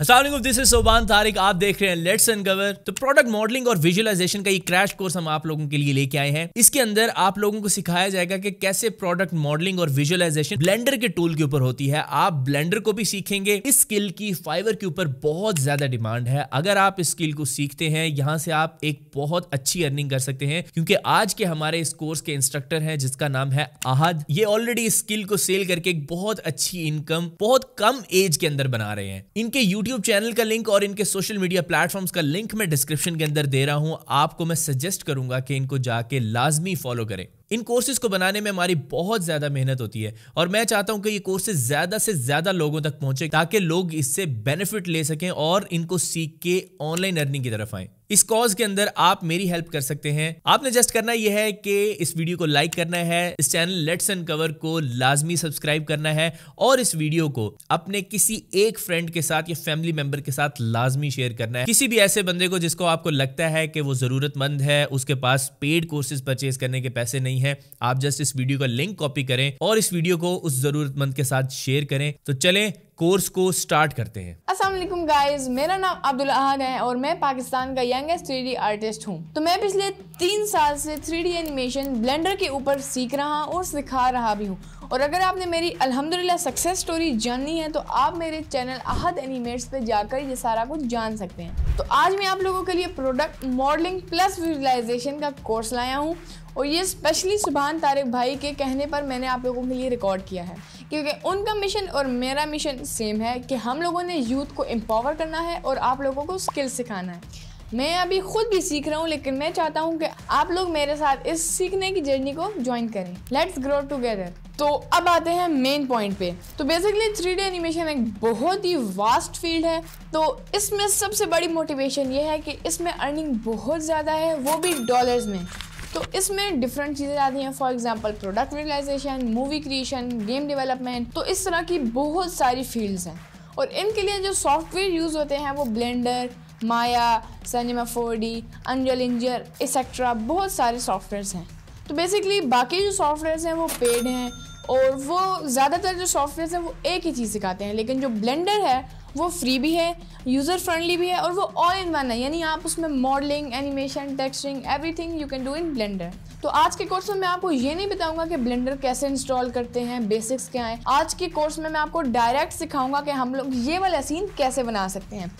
Aslam this is Soban Tariq आप देख रहे हैं लेट्स अनकवर तो प्रोडक्ट मॉडलिंग और विजुअलाइजेशन का ये क्रैश कोर्स हम आप लोगों के लिए लेके आए हैं। इसके अंदर आप लोगों को सिखाया जाएगा कि कैसे प्रोडक्ट मॉडलिंग और विजुअलाइजेशन ब्लेंडर के टूल के ऊपर होती है। आप ब्लेंडर को भी सीखेंगे। इस स्किल की फाइवर के ऊपर बहुत ज़्यादा डिमांड है। अगर आप इस स्किल को सीखते हैं, यहाँ से आप एक बहुत अच्छी अर्निंग कर सकते हैं, क्योंकि आज के हमारे इस कोर्स के इंस्ट्रक्टर हैं, जिसका नाम है आहद ये ऑलरेडी इस स्किल को सेल करके एक बहुत अच्छी इनकम बहुत कम एज के अंदर बना रहे हैं। इनके यूट्यूब यूट्यूब चैनल का लिंक और इनके सोशल मीडिया प्लेटफॉर्म्स का लिंक मैं डिस्क्रिप्शन के अंदर दे रहा हूँ। आपको मैं सजेस्ट करूँगा कि इनको जाके लाजमी फॉलो करें। इन कोर्सेज को बनाने में हमारी बहुत ज़्यादा मेहनत होती है और मैं चाहता हूँ कि ये कोर्सेज ज़्यादा से ज़्यादा लोगों तक पहुँचे ताकि लोग इससे बेनिफिट ले सकें और इनको सीख के ऑनलाइन अर्निंग की तरफ़ आए। इस कॉज के अंदर आप मेरी हेल्प कर सकते हैं। आपने जस्ट करना यह है कि इस वीडियो को लाइक करना है, इस चैनल लेट्स एंड कवर को लाजमी सब्सक्राइब करना है और इस वीडियो को अपने किसी एक फ्रेंड के साथ या फैमिली मेंबर के साथ लाजमी शेयर करना है। किसी भी ऐसे बंदे को जिसको आपको लगता है कि वो जरूरतमंद है, उसके पास पेड कोर्सेज परचेज करने के पैसे नहीं है, आप जस्ट इस वीडियो का लिंक कॉपी करें और इस वीडियो को उस जरूरतमंद के साथ शेयर करें। तो चलें कोर्स को स्टार्ट करते हैं। असलम गाइज़ मेरा नाम अब्दुल अहद है और मैं पाकिस्तान का यंगेस्ट थ्री आर्टिस्ट हूँ। तो मैं पिछले तीन साल से थ्री एनिमेशन ब्लेंडर के ऊपर सीख रहा और सिखा रहा भी हूँ। और अगर आपने मेरी अल्हम्दुलिल्लाह सक्सेस स्टोरी जाननी है तो आप मेरे चैनल अहद एनिमेट्स पे जाकर ये सारा कुछ जान सकते हैं। तो आज मैं आप लोगों के लिए प्रोडक्ट मॉडलिंग प्लस विजुलाइजेशन का कोर्स लाया हूँ। और ये स्पेशली सुबहान तारिक भाई के कहने पर मैंने आप लोगों के लिए रिकॉर्ड किया है। क्योंकि उनका मिशन और मेरा मिशन सेम है कि हम लोगों ने यूथ को एम्पावर करना है और आप लोगों को स्किल सिखाना है। मैं अभी खुद भी सीख रहा हूँ, लेकिन मैं चाहता हूँ कि आप लोग मेरे साथ इस सीखने की जर्नी को ज्वाइन करें। लेट्स ग्रो टुगेदर तो अब आते हैं मेन पॉइंट पे। तो बेसिकली थ्री डी एनिमेशन एक बहुत ही वास्ट फ़ील्ड है। तो इसमें सबसे बड़ी मोटिवेशन ये है कि इसमें अर्निंग बहुत ज़्यादा है, वो भी डॉलर्स में। तो इसमें डिफरेंट चीज़ें आती हैं for example product realisation movie creation game development तो इस तरह की बहुत सारी फील्ड्स हैं। और इनके लिए जो सॉफ्टवेयर यूज़ होते हैं, वो Blender Maya Cinema four D Unreal Engine etcetera बहुत सारे सॉफ्टवेयर्स हैं। तो बेसिकली बाकी जो सॉफ्टवेयर्स हैं, वो पेड हैं, और वो ज़्यादातर जो सॉफ्टवेयर हैं, वो एक ही चीज़ सिखाते हैं, लेकिन जो ब्लेंडर है वो फ्री भी है यूज़र फ्रेंडली भी है और वो ऑल इन वन है। यानी आप उसमें modelling animation texting everything you can do in Blender तो आज के कोर्स में मैं आपको ये नहीं बताऊँगा कि ब्लेंडर कैसे इंस्टॉल करते हैं बेसिक्स क्या हैं। आज के कोर्स में मैं आपको डायरेक्ट सिखाऊँगा कि हम लोग ये वाला सीन कैसे बना सकते हैं।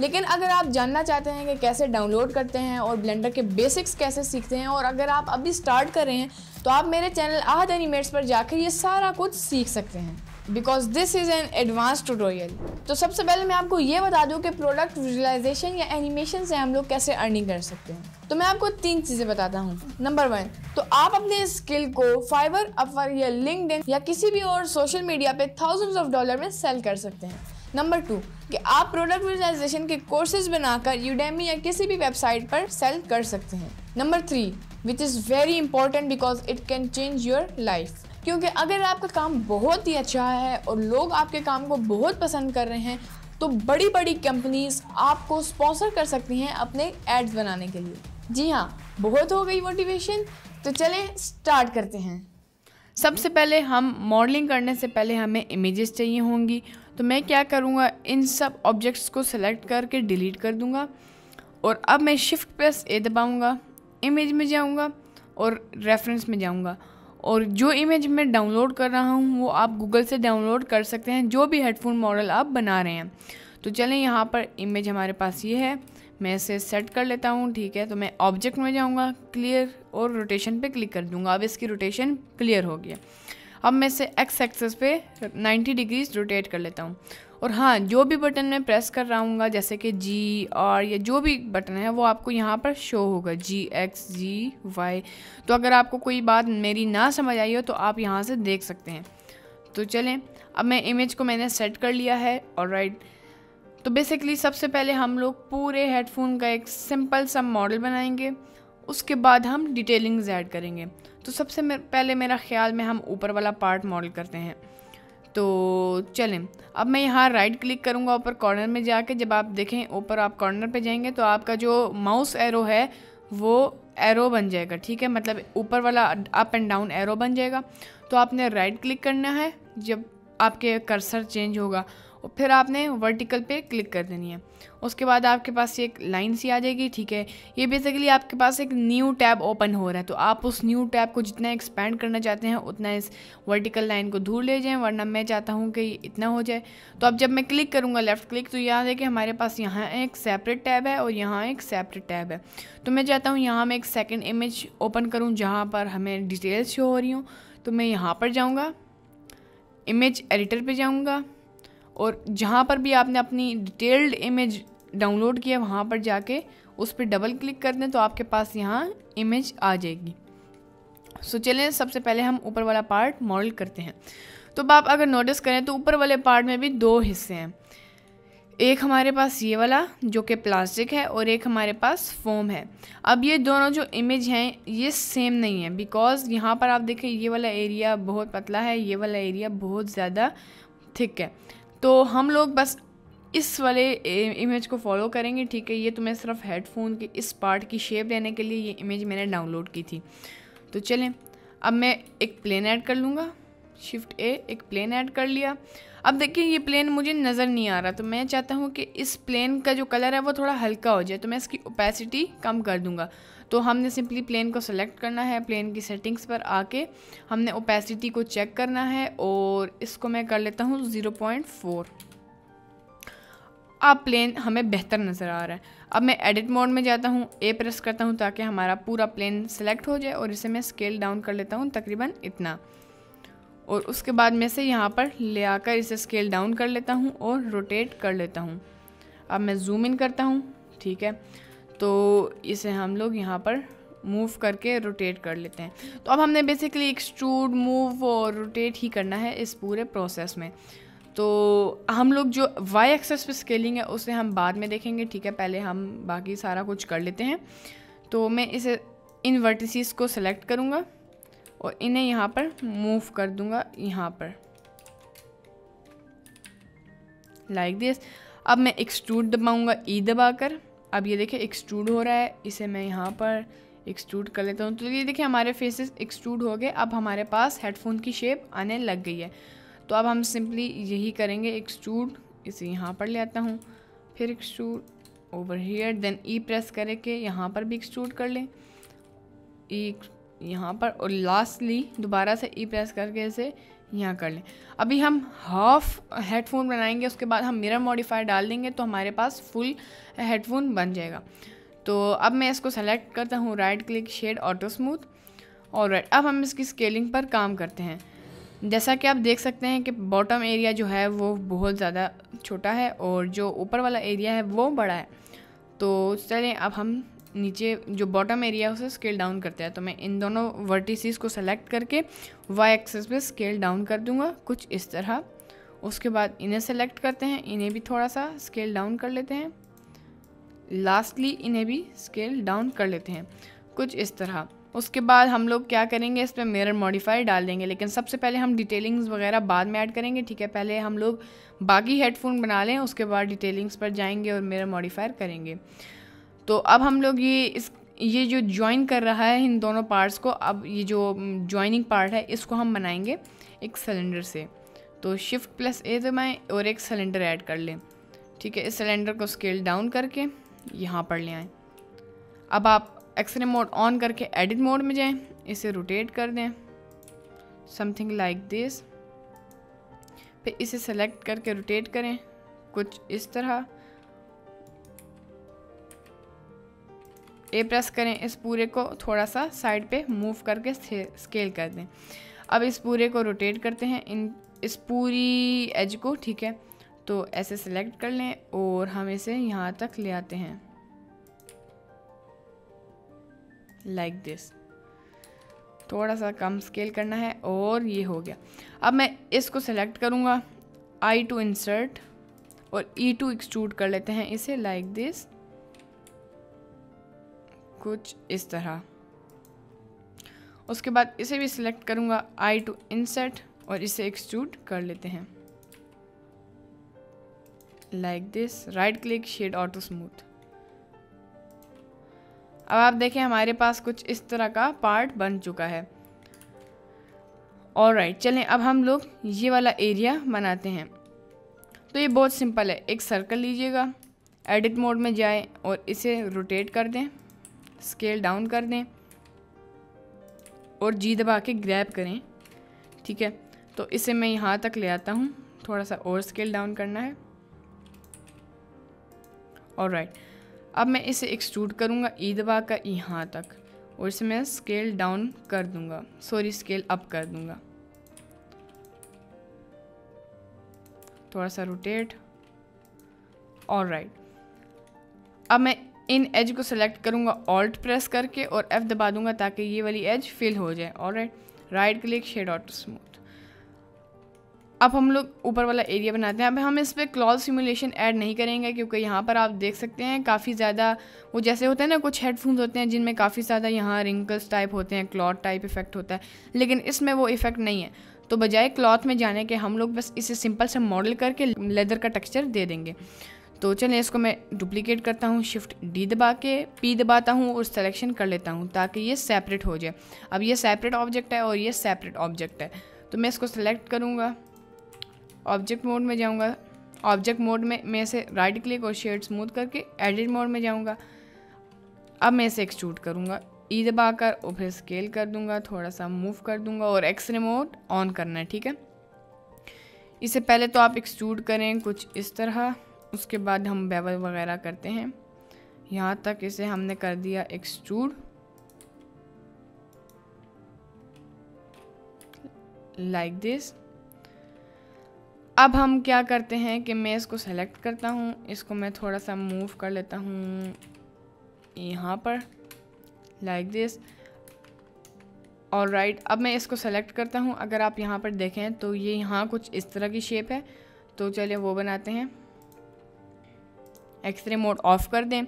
लेकिन अगर आप जानना चाहते हैं कि कैसे डाउनलोड करते हैं और ब्लेंडर के बेसिक्स कैसे सीखते हैं और अगर आप अभी स्टार्ट कर रहे हैं तो आप मेरे चैनल आहद एनिमेट्स पर जाकर ये सारा कुछ सीख सकते हैं। Because this is an advance tutorial तो सबसे पहले मैं आपको ये बता दूँ कि प्रोडक्ट विजुलाइजेशन या एनिमेशन से हम लोग कैसे अर्निंग कर सकते हैं। तो मैं आपको तीन चीज़ें बताता हूँ। नंबर वन तो आप अपने स्किल को फाइवर अपवर या लिंकड या किसी भी और सोशल मीडिया पे थाउजेंड्स ऑफ़ डॉलर में सेल कर सकते हैं। नंबर टू कि आप प्रोडक्ट विजुलाइजेशन के कोर्सेज बनाकर यूडेमी या किसी भी वेबसाइट पर सेल कर सकते हैं। Number three which is very important because it can change your life क्योंकि अगर आपका काम बहुत ही अच्छा है और लोग आपके काम को बहुत पसंद कर रहे हैं तो बड़ी बड़ी कंपनीज़ आपको स्पॉन्सर कर सकती हैं अपने एड्स बनाने के लिए। जी हाँ बहुत हो गई मोटिवेशन तो चलें स्टार्ट करते हैं। सबसे पहले हम मॉडलिंग करने से पहले हमें इमेजेस चाहिए होंगी। तो मैं क्या करूँगा, इन सब ऑब्जेक्ट्स को सेलेक्ट करके डिलीट कर दूँगा और अब मैं शिफ्ट प्लस ए दबाऊँगा इमेज में जाऊँगा और रेफरेंस में जाऊँगा। और जो इमेज मैं डाउनलोड कर रहा हूँ, वो आप गूगल से डाउनलोड कर सकते हैं, जो भी हेडफोन मॉडल आप बना रहे हैं। तो चलें, यहाँ पर इमेज हमारे पास ये है। मैं इसे सेट कर लेता हूँ, ठीक है? तो मैं ऑब्जेक्ट में जाऊँगा क्लियर और रोटेशन पे क्लिक कर दूँगा। अब इसकी रोटेशन क्लियर हो गया। अब मैं इसे एक्स एक्सेस पे 90 डिग्रीज रोटेट कर लेता हूँ। और हाँ जो भी बटन मैं प्रेस कर रहा हूँ जैसे कि जी और या जो भी बटन है, वो आपको यहाँ पर शो होगा जी एक्स जी वाई तो अगर आपको कोई बात मेरी ना समझ आई हो तो आप यहाँ से देख सकते हैं। तो चलें, अब मैं इमेज को मैंने सेट कर लिया है और राइट तो बेसिकली सबसे पहले हम लोग पूरे हेडफोन का एक सिंपल सा मॉडल बनाएँगे, उसके बाद हम डिटेलिंग्स ऐड करेंगे। तो सबसे पहले मेरा ख्याल में हम ऊपर वाला पार्ट मॉडल करते हैं। तो चलें। अब मैं यहाँ राइट क्लिक करूँगा ऊपर कॉर्नर में जाके। जब आप देखें, ऊपर आप कॉर्नर पे जाएँगे तो आपका जो माउस एरो है, वो एरो बन जाएगा। ठीक है? मतलब ऊपर वाला अप एंड डाउन एरो बन जाएगा। तो आपने राइट क्लिक करना है। जब आपके कर्सर चेंज होगा। और फिर आपने वर्टिकल पे क्लिक कर देनी है। उसके बाद आपके पास एक लाइन सी आ जाएगी, ठीक है? ये बेसिकली आपके पास एक न्यू टैब ओपन हो रहा है तो आप उस न्यू टैब को जितना एक्सपेंड करना चाहते हैं, उतना इस वर्टिकल लाइन को दूर ले जाएँ, वरना मैं चाहता हूँ कि इतना हो जाए। तो अब जब मैं क्लिक करूँगा लेफ़्ट क्लिक तो यहाँ देखिए हमारे पास यहाँ एक सेपरेट टैब है और यहाँ एक सेपरेट टैब है। तो मैं चाहता हूँ यहाँ मैं एक सेकेंड इमेज ओपन करूँ, जहाँ पर हमें डिटेल्स शो हो रही हूँ। तो मैं यहाँ पर जाऊँगा इमेज एडिटर पे जाऊँगा और जहाँ पर भी आपने अपनी डिटेल्ड इमेज डाउनलोड किया, वहाँ पर जाके उस पर डबल क्लिक कर दें तो आपके पास यहाँ इमेज आ जाएगी। सो चलें सबसे पहले हम ऊपर वाला पार्ट मॉडल करते हैं। तो आप अगर नोटिस करें तो ऊपर वाले पार्ट में भी दो हिस्से हैं। एक हमारे पास ये वाला, जो कि प्लास्टिक है, और एक हमारे पास फोम है। अब ये दोनों जो इमेज हैं, ये सेम नहीं है बिकॉज़ यहाँ पर आप देखें, ये वाला एरिया बहुत पतला है, ये वाला एरिया बहुत ज़्यादा थिक है। तो हम लोग बस इस वाले इमेज को फॉलो करेंगे, ठीक है? ये तो मैं सिर्फ़ हेडफोन के, इस पार्ट की शेप देने के लिए ये इमेज मैंने डाउनलोड की थी। तो चलें, अब मैं एक प्लेन ऐड कर लूँगा। शिफ्ट ए एक प्लेन ऐड कर लिया। अब देखिए, ये प्लेन मुझे नज़र नहीं आ रहा तो मैं चाहता हूँ कि इस प्लेन का जो कलर है वो थोड़ा हल्का हो जाए तो मैं इसकी ओपेसिटी कम कर दूँगा। तो हमने सिंपली प्लेन को सेलेक्ट करना है, प्लेन की सेटिंग्स पर आके हमने ओपेसिटी को चेक करना है और इसको मैं कर लेता हूँ ज़ीरो पॉइंट फोर अब प्लेन हमें बेहतर नज़र आ रहा है। अब मैं एडिट मोड में जाता हूँ ए प्रेस करता हूँ ताकि हमारा पूरा प्लेन सेलेक्ट हो जाए और इसे मैं स्केल डाउन कर लेता हूँ तकरीबन इतना। और उसके बाद मैं से यहाँ पर ले आकर इसे स्केल डाउन कर लेता हूँ और रोटेट कर लेता हूँ। अब मैं जूम इन करता हूँ, ठीक है? तो इसे हम लोग यहाँ पर मूव करके रोटेट कर लेते हैं। तो अब हमने बेसिकली एक्सट्रूड मूव और रोटेट ही करना है इस पूरे प्रोसेस में। तो हम लोग जो वाई एक्सेस पे स्केलिंग है, उसे हम बाद में देखेंगे, ठीक है? पहले हम बाकी सारा कुछ कर लेते हैं। तो मैं इसे इन वर्टिसीज को सेलेक्ट करूँगा और इन्हें यहाँ पर मूव कर दूँगा, यहाँ पर। लाइक like दिस अब मैं एक्सट्रूड दबाऊँगा ई e दबाकर। अब ये देखिए एक्सट्रूड हो रहा है। इसे मैं यहाँ पर एक्सट्रूड कर लेता हूँ। तो ये देखिए, हमारे फेसेस एक्सट्रूड हो गए। अब हमारे पास हेडफोन की शेप आने लग गई है। तो अब हम सिंपली यही करेंगे एक्सट्रूड इसे यहाँ पर ले आता हूँ। फिर extrude over here then E press करके यहाँ पर भी एक्सट्रूड कर लें। ई यहाँ पर, और लास्टली दोबारा से ई प्रेस करके इसे यहाँ कर लें। अभी हम हाफ़ हेडफोन बनाएँगे, उसके बाद हम मिरर मॉडिफायर डाल देंगे तो हमारे पास फुल हेडफोन बन जाएगा। तो अब मैं इसको सेलेक्ट करता हूँ right click shade auto smooth और राइट अब हम इसकी स्केलिंग पर काम करते हैं। जैसा कि आप देख सकते हैं कि बॉटम एरिया जो है, वो बहुत ज़्यादा छोटा है और जो ऊपर वाला एरिया है, वो बड़ा है। तो चलें, अब हम नीचे जो बॉटम एरिया है, उसे स्केल डाउन करते हैं। तो मैं इन दोनों वर्टिसीज को सेलेक्ट करके वाई एक्सेस पे स्केल डाउन कर दूँगा, कुछ इस तरह। उसके बाद इन्हें सेलेक्ट करते हैं, इन्हें भी थोड़ा सा स्केल डाउन कर लेते हैं। लास्टली इन्हें भी स्केल डाउन कर लेते हैं, कुछ इस तरह। उसके बाद हम लोग क्या करेंगे, इस पर मिरर मॉडिफाई डाल देंगे, लेकिन सबसे पहले हम डिटेलिंग्स वगैरह बाद में ऐड करेंगे, ठीक है? पहले हम लोग बाकी हेडफोन बना लें, उसके बाद डिटेलिंग्स पर जाएँगे और मिरर मॉडिफायर करेंगे। तो अब हम लोग ये इस, ये जो ज्वाइन कर रहा है इन दोनों पार्ट्स को, अब ये जो ज्वाइनिंग पार्ट है, इसको हम बनाएँगे एक सिलेंडर से। तो शिफ्ट प्लस ए तो दबाएँ और एक सिलेंडर ऐड कर लें। ठीक है, इस सिलेंडर को स्केल डाउन करके यहाँ पर ले आएँ। अब आप एक्सरे मोड ऑन करके एडिट मोड में जाएँ, इसे रोटेट कर दें। समथिंग लाइक दिस फिर इसे सेलेक्ट करके रोटेट करें। कुछ इस तरह। प्रेस करें इस पूरे को थोड़ा सा साइड पे मूव करके स्केल कर दें। अब इस पूरे को रोटेट करते हैं। इन, इस पूरी एज को, ठीक है? तो ऐसे सेलेक्ट कर लें और हम इसे यहाँ तक ले आते हैं। लाइक like दिस थोड़ा सा कम स्केल करना है और ये हो गया। अब मैं इसको सेलेक्ट करूँगा। आई टू इंसर्ट और ई टू एक्सट्रूड कर लेते हैं इसे लाइक like दिस कुछ इस तरह। उसके बाद इसे भी सिलेक्ट करूँगा आई टू इंसर्ट और इसे एक्सट्रूड कर लेते हैं। Like this right click shade auto smooth अब आप देखें हमारे पास कुछ इस तरह का पार्ट बन चुका है। और राइट चलें, अब हम लोग ये वाला एरिया बनाते हैं। तो ये बहुत सिंपल है, एक सर्कल लीजिएगा एडिट मोड में जाएँ और इसे रोटेट कर दें। स्केल डाउन कर दें और जी दबा के ग्रैब करें, ठीक है? तो इसे मैं यहाँ तक ले आता हूँ। थोड़ा सा और स्केल डाउन करना है। और राइट अब मैं इसे एक्सट्रूड करूँगा ई दबा कर यहाँ तक और इसे मैं स्केल डाउन कर दूँगा। सॉरी स्केल अप कर दूँगा। थोड़ा सा रोटेट और राइट अब मैं इन एज को सेलेक्ट करूँगा ऑल्ट प्रेस करके और एफ़ दबा दूँगा ताकि ये वाली एज फिल हो जाए। और right click shade auto smooth अब हम लोग ऊपर वाला एरिया बनाते हैं। अब हम इस पर क्लॉज सिमुलेशन ऐड नहीं करेंगे क्योंकि यहाँ पर आप देख सकते हैं काफ़ी ज़्यादा वो जैसे होते हैं ना, कुछ हेडफोन्स होते हैं जिनमें काफ़ी ज़्यादा यहाँ रिंकल्स टाइप होते हैं क्लॉथ टाइप इफ़ेक्ट होता है। लेकिन इसमें वो इफ़ेक्ट नहीं है। तो बजाय क्लॉथ में जाने के हम लोग बस इसे सिंपल से मॉडल करके लेदर का टेक्सचर दे देंगे। तो चलिए इसको मैं डुप्लीकेट करता हूँ शिफ्ट डी दबा के पी दबाता हूँ और सिलेक्शन कर लेता हूँ ताकि ये सेपरेट हो जाए। अब ये सेपरेट ऑब्जेक्ट है और ये सेपरेट ऑब्जेक्ट है। तो मैं इसको सेलेक्ट करूँगा। ऑब्जेक्ट मोड में जाऊँगा। ऑब्जेक्ट मोड में मैं इसे राइट क्लिक और शेड स्मूथ करके एडिट मोड में जाऊँगा। अब मैं इसे एक्सट्रूड करूँगा। ई e दबा कर और फिर स्केल कर दूँगा, थोड़ा सा मूव कर दूँगा और एक्स रिमोट ऑन करना है, ठीक है? इससे पहले तो आप एक्सट्रूड करें कुछ इस तरह। उसके बाद हम बेवल वगैरह करते हैं। यहाँ तक इसे हमने कर दिया एक्सट्रूड लाइक दिस अब हम क्या करते हैं कि मैं इसको सेलेक्ट करता हूँ। इसको मैं थोड़ा सा मूव कर लेता हूँ यहाँ पर। लाइक दिस और राइट अब मैं इसको सेलेक्ट करता हूँ। अगर आप यहाँ पर देखें तो ये यहाँ कुछ इस तरह की शेप है। तो चलिए वो बनाते हैं। एक्सरे मोड ऑफ़ कर दें।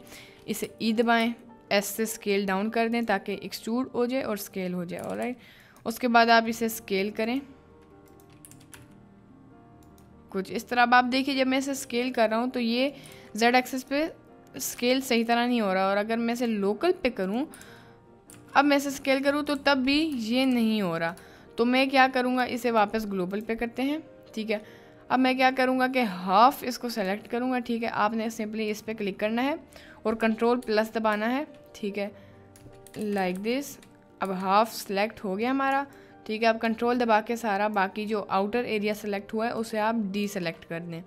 इसे ई दबाएँ एस से स्केल डाउन कर दें ताकि एक्सट्रूड हो जाए और स्केल हो जाए और उसके बाद आप इसे स्केल करें। कुछ इस तरह अब आप देखिए, जब मैं इसे स्केल कर रहा हूँ तो ये जेड एक्सेस पे स्केल सही तरह नहीं हो रहा और अगर मैं इसे लोकल पे करूँ, अब मैं इसे स्केल करूँ तो तब भी ये नहीं हो रहा। तो मैं क्या करूँगा, इसे वापस ग्लोबल पे करते हैं, ठीक है? अब मैं क्या करूँगा कि हाफ़ इसको सेलेक्ट करूँगा, ठीक है? आपने सिंपली इस पर क्लिक करना है और कंट्रोल प्लस दबाना है, ठीक है? लाइक दिस अब हाफ़ सेलेक्ट हो गया हमारा, ठीक है? अब कंट्रोल दबा के सारा बाकी जो आउटर एरिया सेलेक्ट हुआ है, उसे आप डी सेलेक्ट कर दें।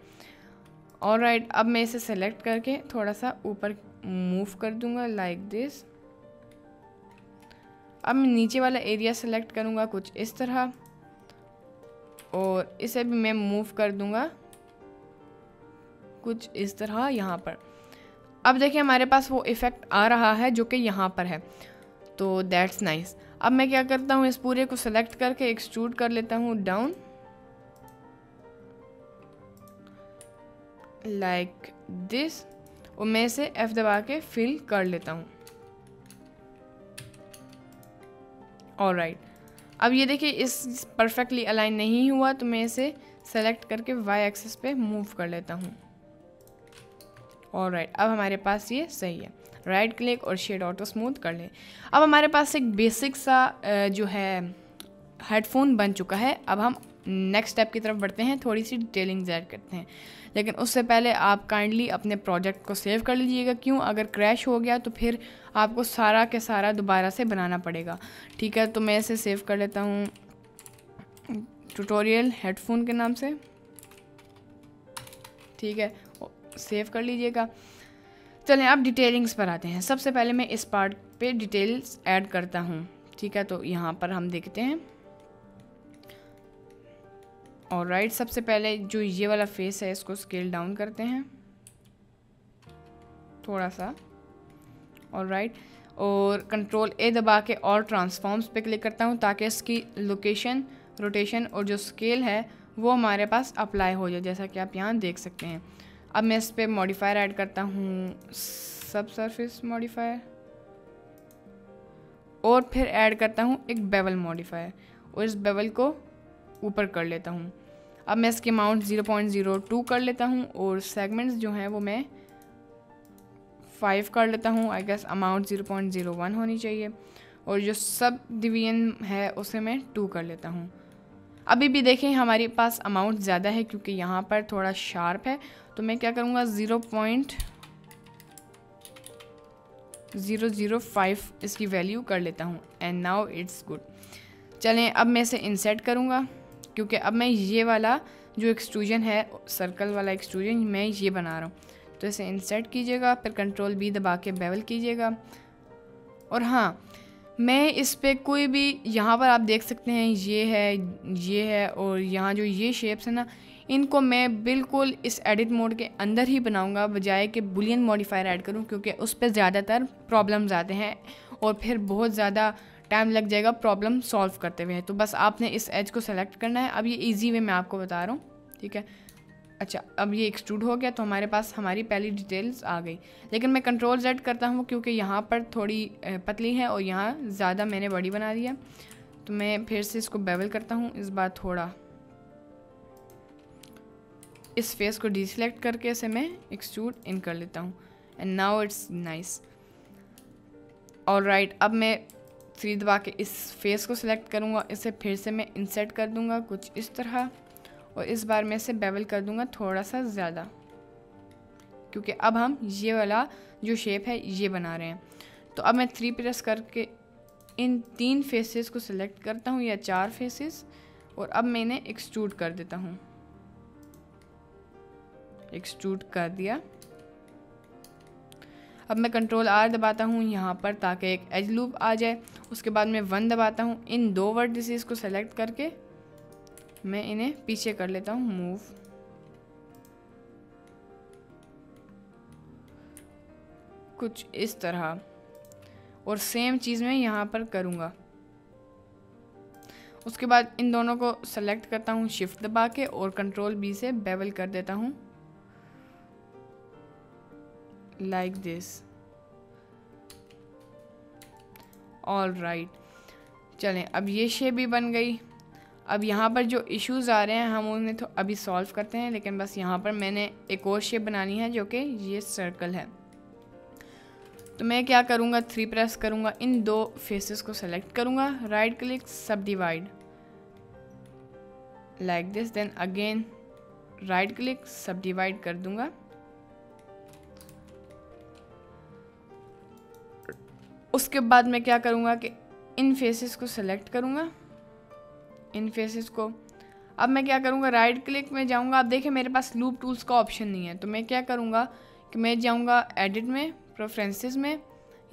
और राइट अब मैं इसे सेलेक्ट करके थोड़ा सा ऊपर मूव कर दूँगा लाइक दिस अब मैं नीचे वाला एरिया सेलेक्ट करूँगा कुछ इस तरह। और इसे भी मैं मूव कर दूँगा। कुछ इस तरह यहाँ पर। अब देखिए, हमारे पास वो इफ़ेक्ट आ रहा है जो कि यहाँ पर है। तो दैट्स नाइस अब मैं क्या करता हूँ, इस पूरे को सेलेक्ट करके एक्सट्रूड कर लेता हूँ डाउन लाइक दिस और मैं इसे एफ़ दबा के फिल कर लेता हूँ। और राइट अब ये देखिए, इस परफेक्टली अलाइन नहीं हुआ तो मैं इसे सेलेक्ट करके वाई एक्सेस पे मूव कर लेता हूँ। और राइट अब हमारे पास ये सही है। राइट क्लिक और शेड ऑटो स्मूथ कर लें। अब हमारे पास एक बेसिक सा जो है हेडफोन बन चुका है। अब हम नेक्स्ट स्टेप की तरफ़ बढ़ते हैं, थोड़ी सी डिटेलिंग ऐड करते हैं। लेकिन उससे पहले आप काइंडली अपने प्रोजेक्ट को सेव कर लीजिएगा। क्यों? अगर क्रैश हो गया तो फिर आपको सारा के सारा दोबारा से बनाना पड़ेगा। ठीक है तो मैं इसे सेव कर लेता हूँ। ट्यूटोरियल हेडफोन के नाम से। ठीक है सेव कर लीजिएगा। चलें, अब डिटेलिंग्स पर आते हैं। सबसे पहले मैं इस पार्ट पे डिटेल्स ऐड करता हूँ। ठीक है तो यहाँ पर हम देखते हैं। और राइट सबसे पहले जो ये वाला फेस है, इसको स्केल डाउन करते हैं। थोड़ा सा और राइट और कंट्रोल ए दबा के और ट्रांसफॉर्म्स पे क्लिक करता हूँ, ताकि इसकी लोकेशन रोटेशन और जो स्केल है, वो हमारे पास अप्लाई हो जाए, जैसा कि आप यहाँ देख सकते हैं। अब मैं इस पर मॉडिफायर ऐड करता हूँ सब सरफेस मॉडिफायर और फिर ऐड करता हूँ एक बेवल मॉडिफायर और इस बेवल को ऊपर कर लेता हूँ। अब मैं इसके amount zero point zero two कर लेता हूँ और सेगमेंट्स जो हैं वो मैं फाइव कर लेता हूँ। I guess amount zero point zero one होनी चाहिए। और जो सब डिवीज़न है, उसे मैं टू कर लेता हूँ। अभी भी देखें, हमारे पास अमाउंट ज़्यादा है क्योंकि यहाँ पर थोड़ा शार्प है। तो मैं क्या करूँगा? Zero point zero zero five इसकी वैल्यू कर लेता हूँ। एंड नाउ इट्स गुड चलें, अब मैं इसे इंसर्ट करूँगा। क्योंकि अब मैं ये वाला जो एक्सट्रूजन है सर्कल वाला एक्सट्रूजन मैं ये बना रहा हूँ। तो इसे इंसर्ट कीजिएगा, फिर कंट्रोल बी दबा के बेवल कीजिएगा। और हाँ मैं इस पर कोई भी, यहाँ पर आप देख सकते हैं, ये है ये है, और यहाँ जो ये शेप्स हैं ना, इनको मैं बिल्कुल इस एडिट मोड के अंदर ही बनाऊँगा, बजाय कि बुलियन मॉडिफायर ऐड करूँ, क्योंकि उस पर ज़्यादातर प्रॉब्लम्स आते हैं, और फिर बहुत ज़्यादा टाइम लग जाएगा प्रॉब्लम सॉल्व करते हुए। तो बस आपने इस एज को सेलेक्ट करना है। अब ये ईजी वे मैं आपको बता रहा हूँ, ठीक है? अच्छा अब ये एक्सट्रूड हो गया तो हमारे पास हमारी पहली डिटेल्स आ गई। लेकिन मैं कंट्रोल जेड करता हूँ क्योंकि यहाँ पर थोड़ी पतली है और यहाँ ज़्यादा मैंने बड़ी बना दिया तो मैं फिर से इसको बेवल करता हूँ, इस बार थोड़ा। इस फेस को डिसलेक्ट करके इसे मैं एक्सट्रूड इन कर लेता हूँ। एंड नाउ इट्स नाइस और राइट अब मैं थ्री दबा के इस फेस को सिलेक्ट करूँगा, इसे फिर से मैं इंसर्ट कर दूँगा कुछ इस तरह और इस बार मैं इसे बेवल कर दूँगा थोड़ा सा ज़्यादा। क्योंकि अब हम ये वाला जो शेप है, ये बना रहे हैं। तो अब मैं थ्री प्रेस करके इन तीन फेसेस को सिलेक्ट करता हूँ या चार फेसेस और अब मैं इन्हें एक्सट्रूड कर देता हूँ। एक्सट्रूड कर दिया। अब मैं कंट्रोल आर दबाता हूँ, यहाँ पर ताकि एक एज लूप आ जाए। उसके बाद मैं वन दबाता हूँ, इन दो वर्ड डिसीज को सेलेक्ट करके मैं इन्हें पीछे कर लेता हूँ मूव कुछ इस तरह। और सेम चीज़ मैं यहाँ पर करूँगा। उसके बाद इन दोनों को सेलेक्ट करता हूँ शिफ्ट दबा के और कंट्रोल बी से बेवल कर देता हूँ। Like this. ऑल राइट चलें, अब ये शेप भी बन गई। अब यहाँ पर जो इश्यूज़ आ रहे हैं, हम उन्हें तो अभी सॉल्व करते हैं, लेकिन बस यहाँ पर मैंने एक और शेप बनानी है, जो कि ये सर्कल है। तो मैं क्या करूँगा? थ्री प्रेस करूँगा। इन दो फेसेस को सेलेक्ट करूँगा। Right click subdivide like this then again right click subdivide कर दूँगा। उसके बाद मैं क्या करूँगा कि इन फेसेस को सेलेक्ट करूँगा। इन फेसेस को। अब मैं क्या करूँगा राइट क्लिक में जाऊँगा। अब देखें मेरे पास लूप टूल्स का ऑप्शन नहीं है। तो मैं क्या करूँगा कि मैं जाऊँगा एडिट में प्रेफरेंसेस में।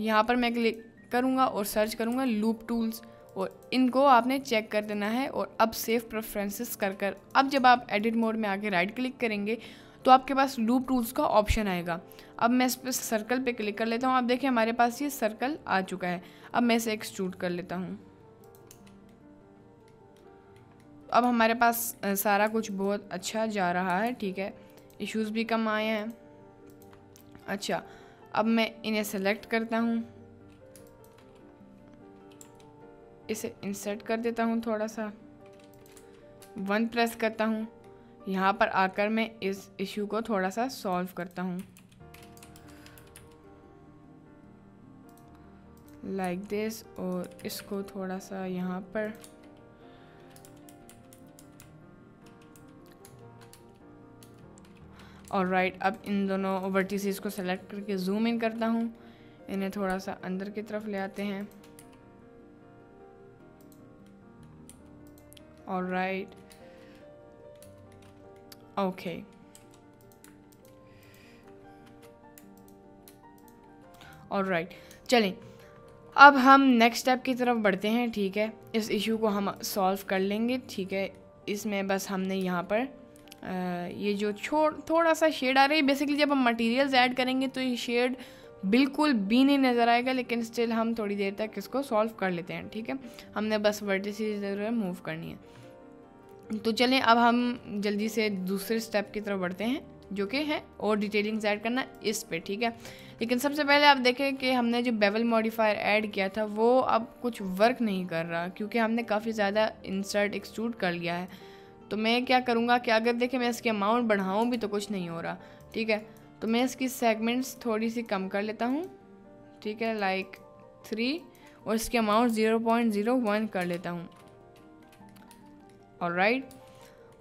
यहाँ पर मैं क्लिक करूँगा और सर्च करूँगा लूप टूल्स और इनको आपने चेक कर देना है और अब सेव प्रेफरेंसेस कर कर। अब जब आप एडिट मोड में आके राइट क्लिक करेंगे तो आपके पास लूप टूल्स का ऑप्शन आएगा। अब मैं इस पर सर्कल पे क्लिक कर लेता हूँ। आप देखिए, हमारे पास ये सर्कल आ चुका है। अब मैं इसे एक्सट्रूड कर लेता हूँ। अब हमारे पास सारा कुछ बहुत अच्छा जा रहा है, ठीक है? इश्यूज़ भी कम आए हैं। अच्छा अब मैं इन्हें सेलेक्ट करता हूँ। इसे इंसर्ट कर देता हूँ थोड़ा सा। वन प्रेस करता हूँ। यहाँ पर आकर मैं इस इशू को थोड़ा सा सॉल्व करता हूँ। लाइक like दिस और इसको थोड़ा सा यहाँ पर। और राइट right, अब इन दोनों वर्टिसेस को सेलेक्ट करके जूम इन करता हूँ। इन्हें थोड़ा सा अंदर की तरफ़ ले आते हैं। और राइट ओके और राइट चलें। अब हम नेक्स्ट स्टेप की तरफ़ बढ़ते हैं ठीक है? इस इशू को हम सॉल्व कर लेंगे ठीक है? इसमें बस हमने यहाँ पर आ, ये जो छोड़ थोड़ा सा शेड आ रही है। बेसिकली जब हम मटेरियल्स ऐड करेंगे तो ये शेड बिल्कुल भी नहीं नज़र आएगा लेकिन स्टिल हम थोड़ी देर तक इसको सॉल्व कर लेते हैं ठीक है? हमने बस वर्टिसेस मूव करनी है। तो चलें, अब हम जल्दी से दूसरे स्टेप की तरफ़ बढ़ते हैं, जो कि है और डिटेलिंग्स ऐड करना इस पे, ठीक है? लेकिन सबसे पहले आप देखें कि हमने जो बेवल मॉडिफायर ऐड किया था, वो अब कुछ वर्क नहीं कर रहा, क्योंकि हमने काफ़ी ज़्यादा इंसर्ट एक्सट्रूड कर लिया है। तो मैं क्या करूँगा कि अगर देखें, मैं इसकी अमाउंट बढ़ाऊँ भी तो कुछ नहीं हो रहा, ठीक है? तो मैं इसकी सेगमेंट्स थोड़ी सी कम कर लेता हूँ, ठीक है? लाइक थ्री और इसकी amount zero point zero one कर लेता हूँ। और राइट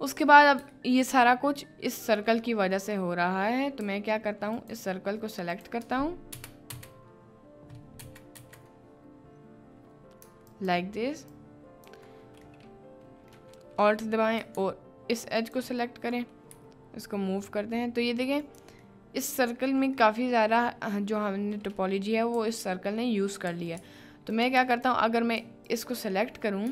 उसके बाद अब ये सारा कुछ इस सर्कल की वजह से हो रहा है। तो मैं क्या करता हूँ? इस सर्कल को सेलेक्ट करता हूँ। लाइक दिस ऑल्ट दबाएँ और इस एज को सिलेक्ट करें। इसको मूव करते हैं। तो ये देखें, इस सर्कल में काफ़ी ज़्यादा जो हमने टोपोलॉजी है, वो इस सर्कल ने यूज़ कर लिया है। तो मैं क्या करता हूँ? अगर मैं इसको सेलेक्ट करूँ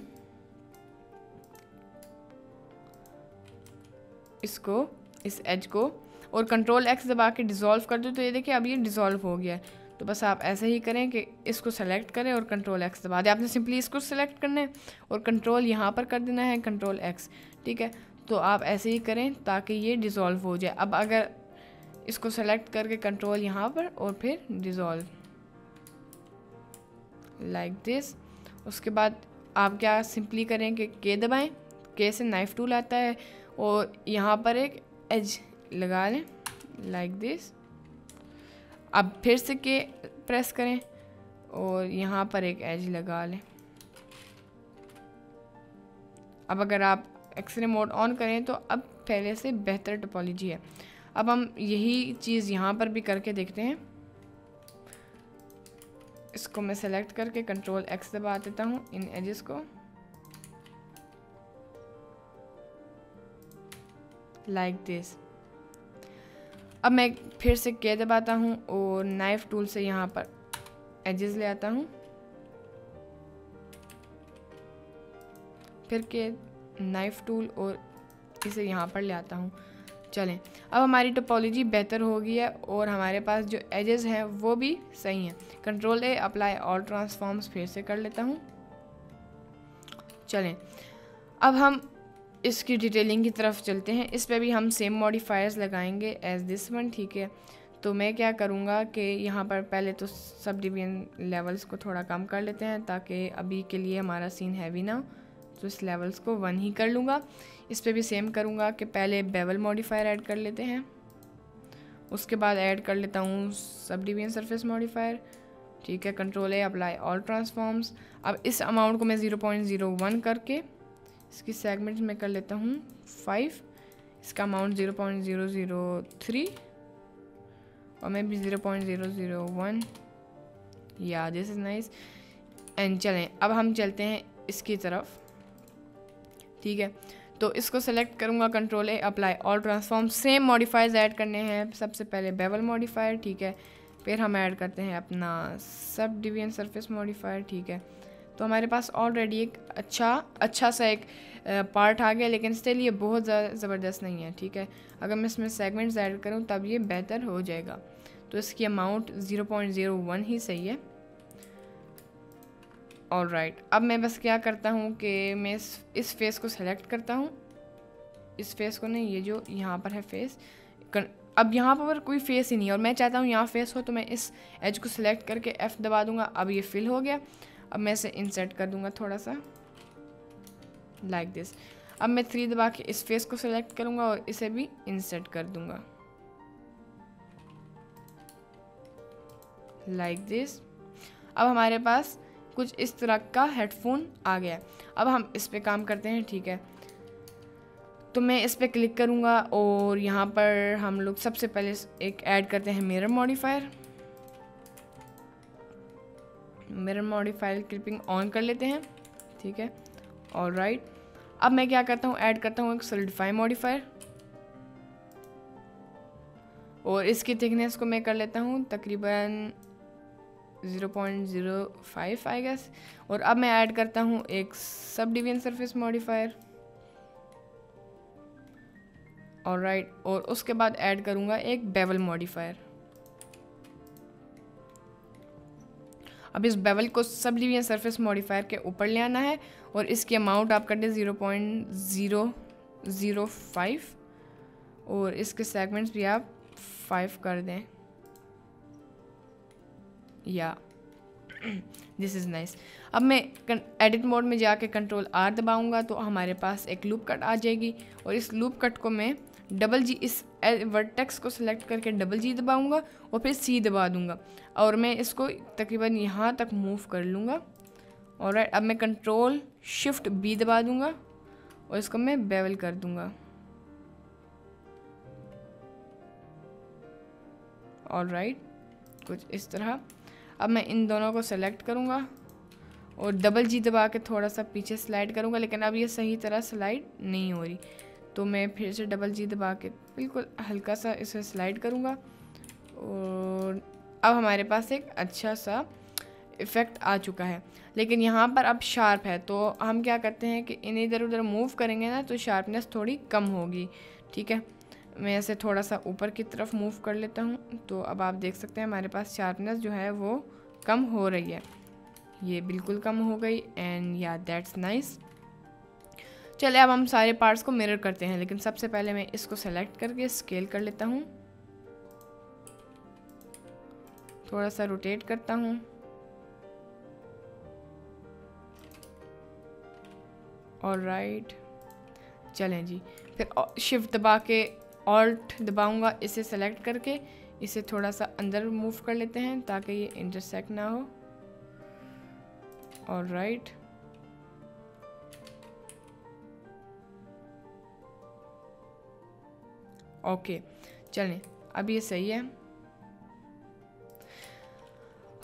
इसको, इस एज को, और कंट्रोल एक्स दबा के डिज़ोल्व कर दो तो ये देखिए अब ये डिज़ोल्व हो गया है। तो बस आप ऐसे ही करें कि इसको सेलेक्ट करें और कंट्रोल एक्स दबा दें। आपने सिंपली इसको सेलेक्ट करना है और कंट्रोल यहाँ पर कर देना है कंट्रोल एक्स ठीक है? तो आप ऐसे ही करें ताकि ये डिज़ोल्व हो जाए। अब अगर इसको सेलेक्ट करके कंट्रोल यहाँ पर और फिर डिज़ोल्व लाइक दिस उसके बाद आप क्या सिंपली करें कि के दबाएँ? के से नाइफ टूल आता है। और यहाँ पर एक एज लगा लें लाइक दिस अब फिर से के प्रेस करें और यहाँ पर एक एज लगा लें। अब अगर आप एक्सरे मोड ऑन करें तो अब पहले से बेहतर टोपोलॉजी है। अब हम यही चीज़ यहाँ पर भी करके देखते हैं। इसको मैं सेलेक्ट करके कंट्रोल एक्स दबा देता हूँ इन एजेस को। लाइक दिस अब मैं फिर से के दबाता हूँ और नाइफ टूल से यहाँ पर एजेस ले आता हूँ। फिर के नाइफ टूल और इसे यहाँ पर ले आता हूँ। चलें, अब हमारी टोपोलॉजी बेहतर हो गई है और हमारे पास जो एजेस हैं वो भी सही हैं। Control A apply all transforms फिर से कर लेता हूँ। चलें, अब हम इसकी डिटेलिंग की तरफ़ चलते हैं। इस पर भी हम सेम मॉडिफायर्स लगाएँगे एज दिस वन ठीक है? तो मैं क्या करूँगा कि यहाँ पर पहले तो सब डिवीज़न लेवल्स को थोड़ा कम कर लेते हैं ताकि अभी के लिए हमारा सीन हैवी ना तो इस लेवल्स को वन ही कर लूँगा। इस पर भी सेम करूँगा कि पहले बेवल मॉडिफायर ऐड कर लेते हैं। उसके बाद ऐड कर लेता हूँ सब डिवीज़न सरफेस मॉडिफायर ठीक है? कंट्रोल है अप्लाई ऑल ट्रांसफॉर्म्स अब इस अमाउंट को मैं ज़ीरो पॉइंट ज़ीरो वन करके इसकी सेगमेंट्स में कर लेता हूँ फाइव इसका amount zero point zero zero three और मैं भी zero point zero zero one या दिस इज़ नाइस एंड चलें, अब हम चलते हैं इसकी तरफ़। ठीक है तो इसको सेलेक्ट करूँगा control A apply all transform same modifiers add करने हैं। सबसे पहले बेवल मॉडिफायर ठीक है। फिर हम ऐड करते हैं अपना सब डिवीज़न सरफेस मॉडिफायर ठीक है। तो हमारे पास ऑलरेडी एक अच्छा अच्छा सा एक पार्ट आ गया, लेकिन स्टिल ये बहुत ज़्यादा ज़बरदस्त नहीं है, ठीक है? अगर मैं इसमें सेगमेंट्स ऐड करूँ, तब ये बेहतर हो जाएगा। तो इसकी amount zero point zero one ही सही है। All right right. अब मैं बस क्या करता हूँ कि मैं इस इस फेस को सेलेक्ट करता हूँ। इस फेस को नहीं, ये जो यहाँ पर है फेस अब यहाँ पर कोई फेस ही नहीं है। और मैं चाहता हूँ यहाँ फेस हो तो मैं इस एज को सिलेक्ट करके एफ़ दबा दूँगा। अब ये फिल हो गया। अब मैं इसे इंसर्ट कर दूँगा थोड़ा सा लाइक like दिस अब मैं थ्री दबा के इस फेस को सिलेक्ट करूँगा और इसे भी इंसर्ट कर दूँगा. लाइक like दिस अब हमारे पास कुछ इस तरह का हेडफोन आ गया अब हम इस पर काम करते हैं, ठीक है? तो मैं इस पर क्लिक करूँगा और यहाँ पर हम लोग सबसे पहले एक ऐड करते हैं mirror modifier mirror modifier clipping on कर लेते हैं, ठीक है? और राइट अब मैं क्या करता हूँ? ऐड करता हूँ एक सोलिडिफाई मॉडिफायर और इसकी थिकनेस को मैं कर लेता हूँ तकरीबन zero point zero five I guess और अब मैं ऐड करता हूँ एक सब डिवीज़न सरफेस मॉडिफायर और राइट और उसके बाद ऐड करूँगा एक बेवल मॉडिफायर अब इस बेवल को सब डिवीज़न सरफेस मॉडिफायर के ऊपर ले आना है और इसकी अमाउंट आप कर दें zero point zero zero five और इसके सेगमेंट्स भी आप फाइव कर दें। या दिस इज़ नाइस अब मैं एडिट मोड में जाके कंट्रोल आर दबाऊँगा तो हमारे पास एक लूप कट आ जाएगी और इस लूप कट को मैं डबल जी इस वर्टेक्स को सिलेक्ट करके डबल जी दबाऊँगा और फिर सी दबा दूँगा। और मैं इसको तकरीबन यहाँ तक मूव कर लूँगा। और अब मैं कंट्रोल शिफ्ट बी दबा दूँगा और इसको मैं बेवल कर दूँगा। और राइट कुछ इस तरह। अब मैं इन दोनों को सेलेक्ट करूँगा और डबल जी दबा के थोड़ा सा पीछे स्लाइड करूँगा, लेकिन अब ये सही तरह स्लाइड नहीं हो रही। तो मैं फिर से डबल जी दबा के बिल्कुल हल्का सा इसे स्लाइड करूँगा। और अब हमारे पास एक अच्छा सा इफ़ेक्ट आ चुका है। लेकिन यहाँ पर अब शार्प है तो हम क्या करते हैं कि इन्हें इधर उधर मूव करेंगे ना तो शार्पनेस थोड़ी कम होगी। ठीक है? मैं ऐसे थोड़ा सा ऊपर की तरफ़ मूव कर लेता हूँ। तो अब आप देख सकते हैं हमारे पास शार्पनेस जो है वो कम हो रही है। ये बिल्कुल कम हो गई एंड या दैट्स नाइस चले अब हम सारे पार्ट्स को मिरर करते हैं, लेकिन सबसे पहले मैं इसको सेलेक्ट करके स्केल कर लेता हूँ। थोड़ा सा रोटेट करता हूँ। और राइट चलें जी। फिर शिफ्ट दबा के ऑल्ट दबाऊँगा, इसे सेलेक्ट करके, इसे थोड़ा सा अंदर मूव कर लेते हैं, ताकि ये इंटरसेक्ट ना हो। और राइट ओके, चलें, अब ये सही है।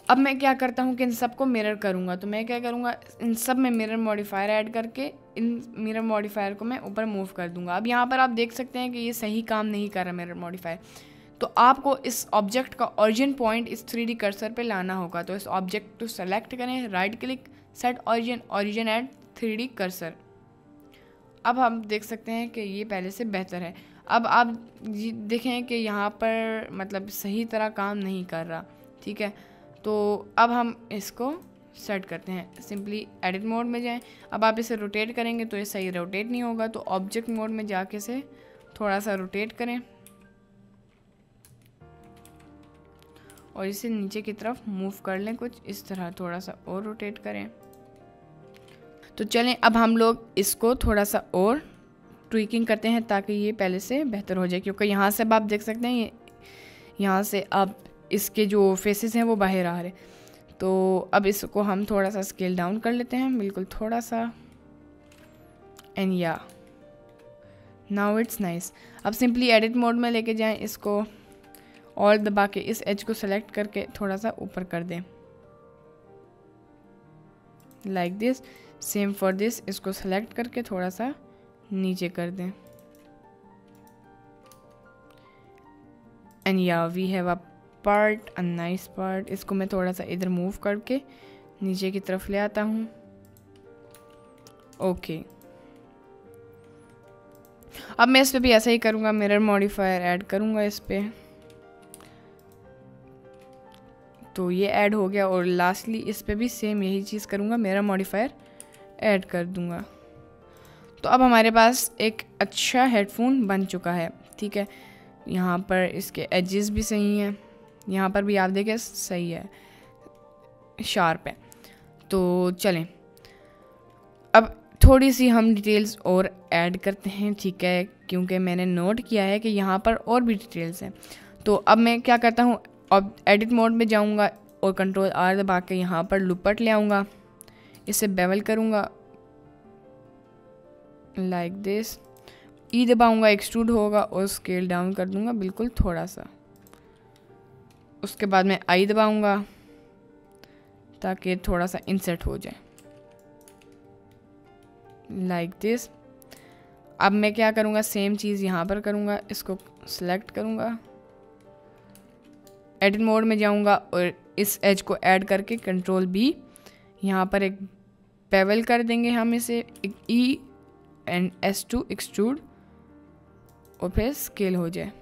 अब मैं क्या करता हूँ कि इन सबको मिरर करूँगा तो मैं क्या करूँगा, इन सब में मिरर मॉडिफायर ऐड करके, इन मिरर मॉडिफायर को मैं ऊपर मूव कर दूँगा। अब यहाँ पर आप देख सकते हैं कि ये सही काम नहीं कर रहा मिरर मॉडिफायर तो आपको इस ऑब्जेक्ट का ऑरिजिन पॉइंट इस थ्री डी कर्सर पे लाना होगा तो इस ऑब्जेक्ट को सेलेक्ट करें right click set origin origin at three D cursor अब हम देख सकते हैं कि ये पहले से बेहतर है। अब आप देखें कि यहाँ पर मतलब सही तरह काम नहीं कर रहा, ठीक है? तो अब हम इसको सेट करते हैं। सिंपली एडिट मोड में जाएँ। अब आप इसे रोटेट करेंगे तो ये सही रोटेट नहीं होगा तो ऑब्जेक्ट मोड में जाके से थोड़ा सा रोटेट करें। और इसे नीचे की तरफ़ मूव कर लें कुछ, इस तरह थोड़ा सा और रोटेट करें। तो चलें, अब हम लोग इसको थोड़ा सा और ट्विकिंग करते हैं ताकि ये पहले से बेहतर हो जाए, क्योंकि यहाँ से अब आप देख सकते हैं, ये, यहाँ से अब इसके जो फेसेस हैं वो बाहर आ रहे तो अब इसको हम थोड़ा सा स्केल डाउन कर लेते हैं, बिल्कुल थोड़ा सा। एंड या नाउ इट्स नाइस अब सिंपली एडिट मोड में लेके जाएँ, इसको और दबा के इस एज को सेलेक्ट करके थोड़ा सा ऊपर कर दें। Like this same for this इसको सेलेक्ट करके थोड़ा सा नीचे कर दें। एंड या we have a part a nice part इसको मैं थोड़ा सा इधर मूव करके नीचे की तरफ़ ले आता हूँ। Okay okay. अब मैं इस पर भी ऐसा ही करूँगा मिरर मॉडिफायर ऐड करूँगा इस पर तो ये ऐड हो गया और लास्टली इस पर भी सेम यही चीज़ करूँगा मिरर मॉडिफायर ऐड कर दूँगा। तो अब हमारे पास एक अच्छा हेडफोन बन चुका है, ठीक है? यहाँ पर इसके एजेस भी सही हैं, यहाँ पर भी आप देखें सही है शार्प है। तो चलें, अब थोड़ी सी हम डिटेल्स और ऐड करते हैं, ठीक है? क्योंकि मैंने नोट किया है कि यहाँ पर और भी डिटेल्स हैं। तो अब मैं क्या करता हूँ, अब एडिट मोड में जाऊँगा और कंट्रोल आर दबा के यहाँ पर लुपट ले आऊँगा। इसे बेवल करूँगा लाइक दिस ई दबाऊँगा एक्सट्रूड होगा और स्केल डाउन कर दूँगा बिल्कुल थोड़ा सा। उसके बाद मैं आई दबाऊँगा ताकि थोड़ा सा इंसर्ट हो जाए। लाइक दिस अब मैं क्या करूँगा? सेम चीज़ यहाँ पर करूँगा, इसको सेलेक्ट करूँगा। एडिट मोड में जाऊँगा और इस एज को ऐड करके कंट्रोल बी यहाँ पर एक पेवल कर देंगे हम इसे E and S to extrude और फिर स्केल हो जाए।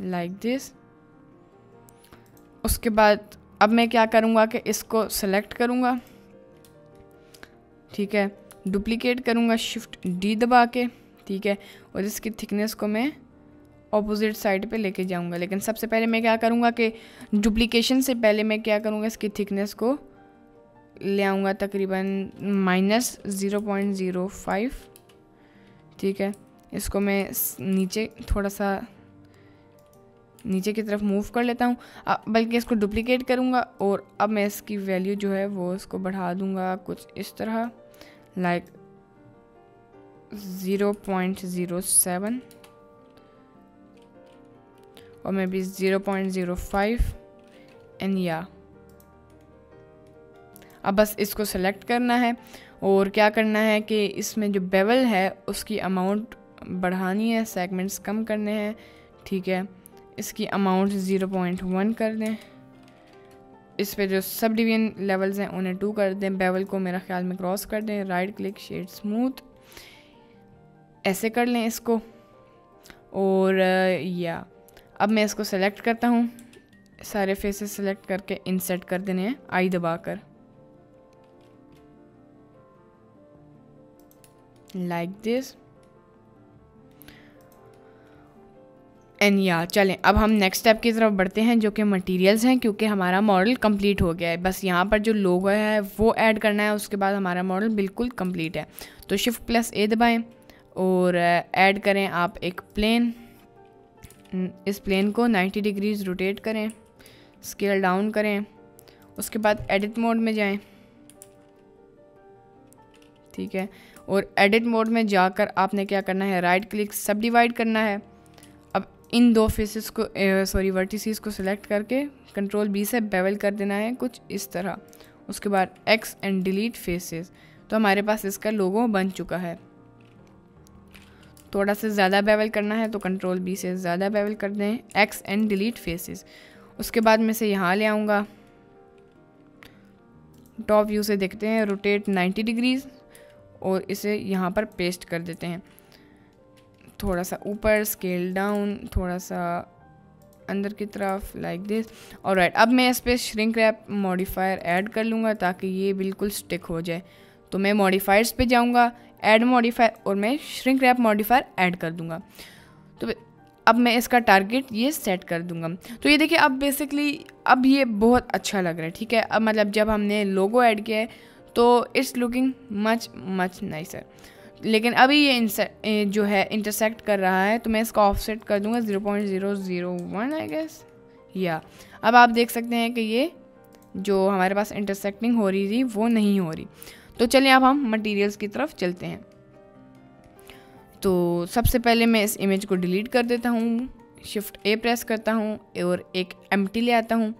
लाइक like दिस उसके बाद अब मैं क्या करूँगा कि इसको सेलेक्ट करूँगा। ठीक है? डुप्लीकेट करूँगा शिफ्ट डी दबा के। ठीक है? और इसकी थिकनेस को मैं ऑपोजिट साइड पे लेके जाऊँगा। लेकिन सबसे पहले मैं क्या करूँगा कि डुप्लीकेशन से पहले मैं क्या करूँगा, इसकी थिकनेस को ले आऊँगा तकरीबन minus zero point zero five ठीक है? इसको मैं नीचे थोड़ा सा नीचे की तरफ़ मूव कर लेता हूँ। बल्कि इसको डुप्लीकेट करूँगा और अब मैं इसकी वैल्यू जो है वो इसको बढ़ा दूँगा कुछ इस तरह, like 0.07 or maybe 0.05 and yeah अब बस इसको सेलेक्ट करना है। और क्या करना है कि इसमें जो बेवल है, उसकी अमाउंट बढ़ानी है सेगमेंट्स कम करने हैं, ठीक है। इसकी अमाउंट ज़ीरो पॉइंट वन कर दें। इस पे जो सब डिवीज़न लेवल्स हैं, उन्हें टू कर दें। बेवल को मेरा ख्याल में क्रॉस कर दें। राइट क्लिक शेड स्मूथ ऐसे कर लें इसको। और या अब मैं इसको सेलेक्ट करता हूँ। सारे फेसेस सेलेक्ट करके इंसर्ट कर देने हैं, आई दबाकर। लाइक दिस एंड या चलें अब हम नेक्स्ट स्टेप की तरफ़ बढ़ते हैं जो कि मटेरियल्स हैं क्योंकि हमारा मॉडल कंप्लीट हो गया है। बस यहाँ पर जो लोगो है वो ऐड करना है उसके बाद हमारा मॉडल बिल्कुल कंप्लीट है। तो शिफ्ट प्लस ए दबाएँ और ऐड uh, करें आप एक प्लेन इस प्लेन को 90 डिग्रीज रोटेट करें स्केल डाउन करें उसके बाद एडिट मोड में जाएँ। ठीक है? और एडिट मोड में जाकर आपने क्या करना है? राइट क्लिक सब डिवाइड करना है। अब इन दो फेसेस को सॉरी वर्टिसीज को सिलेक्ट करके कंट्रोल बी से बेवल कर देना है, कुछ इस तरह। उसके बाद एक्स एंड डिलीट फेसेस तो हमारे पास इसका लोगो बन चुका है। थोड़ा सा ज़्यादा बेवल करना है तो कंट्रोल बी से ज़्यादा बेवल कर दें। एक्स एंड डिलीट फेसेस उसके बाद मैं से यहाँ ले आऊँगा। टॉप व्यू से देखते हैं। रोटेट 90 डिग्रीज और इसे यहाँ पर पेस्ट कर देते हैं। थोड़ा सा ऊपर स्केल डाउन थोड़ा सा अंदर की तरफ़ लाइक दिस और राइट अब मैं इस पर श्रिंक रैप मॉडिफायर ऐड कर लूँगा ताकि ये बिल्कुल स्टिक हो जाए। तो मैं मॉडिफायर्स पे जाऊँगा ऐड मॉडिफायर और मैं श्रिंक रैप मॉडिफायर ऐड कर दूँगा। तो अब मैं इसका टारगेट ये सेट कर दूँगा। तो ये देखिए, अब बेसिकली अब ये बहुत अच्छा लग रहा है, ठीक है? अब मतलब जब हमने लोगो ऐड किया है तो it's looking much much nicer लेकिन अभी ये जो है इंटरसेक्ट कर रहा है तो मैं इसका ऑफसेट कर दूँगा zero point zero zero one I guess या अब आप देख सकते हैं कि ये जो हमारे पास इंटरसेक्टिंग हो रही थी, वो नहीं हो रही। तो चलिए अब हम मटेरियल्स की तरफ़ चलते हैं। तो सबसे पहले मैं इस इमेज को डिलीट कर देता हूँ शिफ्ट ए प्रेस करता हूँ और एक एम ले आता हूँ।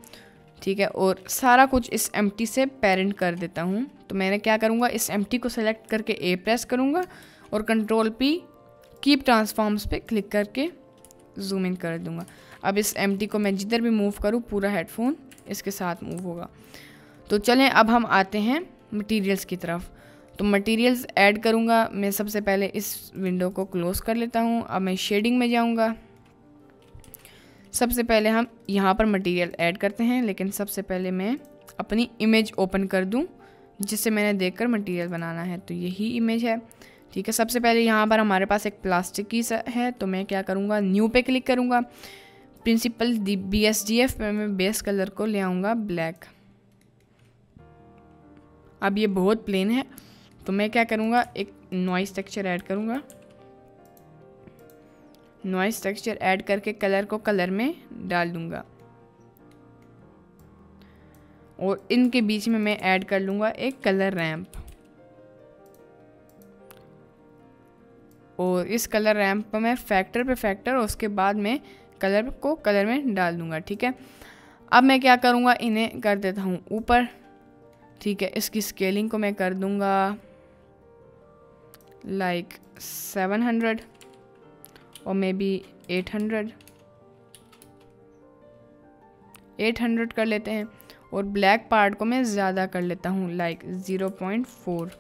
ठीक है? और सारा कुछ इस एम से पेरेंट कर देता हूँ। तो मैंने क्या करूँगा? इस एम को सेलेक्ट करके ए प्रेस करूँगा और कंट्रोल पी कीप ट्रांसफॉर्म्स पे क्लिक करके जूम इन कर दूँगा। अब इस एम को मैं जिधर भी मूव करूँ, पूरा हेडफोन इसके साथ मूव होगा। तो चलें, अब हम आते हैं मटीरियल्स की तरफ़। तो मटीरियल्स ऐड करूँगा। मैं सबसे पहले इस विंडो को क्लोज़ कर लेता हूँ। अब मैं शेडिंग में जाऊँगा। सबसे पहले हम यहाँ पर मटेरियल ऐड करते हैं, लेकिन सबसे पहले मैं अपनी इमेज ओपन कर दूँ, जिससे मैंने देखकर मटेरियल बनाना है। तो यही इमेज है। ठीक है, सबसे पहले यहाँ पर हमारे पास एक प्लास्टिक की है तो मैं क्या करूँगा? न्यू पे क्लिक करूँगा। Principal B S D F में मैं बेस कलर को ले आऊँगा ब्लैक अब ये बहुत प्लेन है तो मैं क्या करूँगा? एक नॉइस टेक्सचर ऐड करूँगा। नॉइस टेक्सचर ऐड करके कलर को कलर में डाल दूँगा। और इनके बीच में मैं ऐड कर लूँगा एक कलर रैम्प और इस कलर रैम्प पर मैं फैक्टर पे फैक्टर और उसके बाद में कलर को कलर में डाल दूँगा, ठीक है? अब मैं क्या करूँगा? इन्हें कर देता हूँ ऊपर, ठीक है? इसकी स्केलिंग को मैं कर दूँगा लाइक सेवन हंड्रेड और maybe eight hundred eight hundred कर लेते हैं और ब्लैक पार्ट को मैं ज़्यादा कर लेता हूँ like zero point four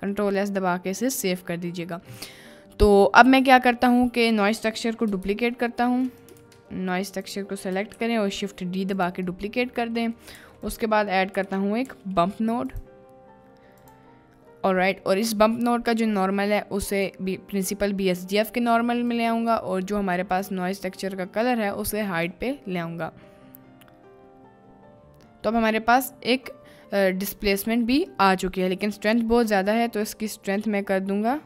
control S दबा के इसे सेव कर दीजिएगा। तो अब मैं क्या करता हूँ कि नॉइस टेक्सचर को डुप्लीकेट करता हूँ। नॉइस टेक्सचर को सेलेक्ट करें और शिफ्ट डी दबा के डुप्लीकेट कर दें। उसके बाद ऐड करता हूँ एक बम्प नोड और राइट और इस बम्प नोट का जो नॉर्मल है, उसे principal B S D F के नॉर्मल में ले आऊँगा और जो हमारे पास नॉइस टेक्सचर का कलर है, उसे हाइट पे ले आऊँगा। तो अब हमारे पास एक डिस्प्लेसमेंट भी आ चुकी है, लेकिन स्ट्रेंथ बहुत ज़्यादा है तो इसकी स्ट्रेंथ मैं कर दूँगा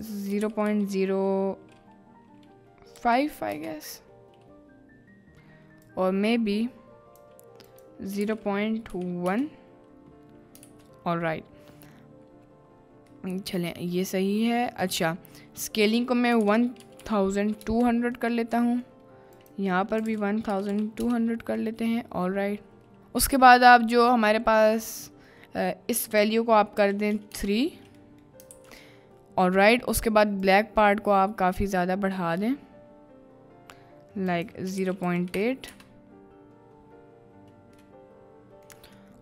zero point zero five I guess और maybe zero point one और राइट चलें, ये सही है। अच्छा स्केलिंग को मैं वन थाउज़ेंड टू हंड्रेड कर लेता हूँ। यहाँ पर भी वन थाउज़ेंड टू हंड्रेड कर लेते हैं ऑल राइट उसके बाद आप जो हमारे पास इस वैल्यू को आप कर दें थ्री और राइट उसके बाद ब्लैक पार्ट को आप काफ़ी ज़्यादा बढ़ा दें लाइक ज़ीरो पॉइंट एट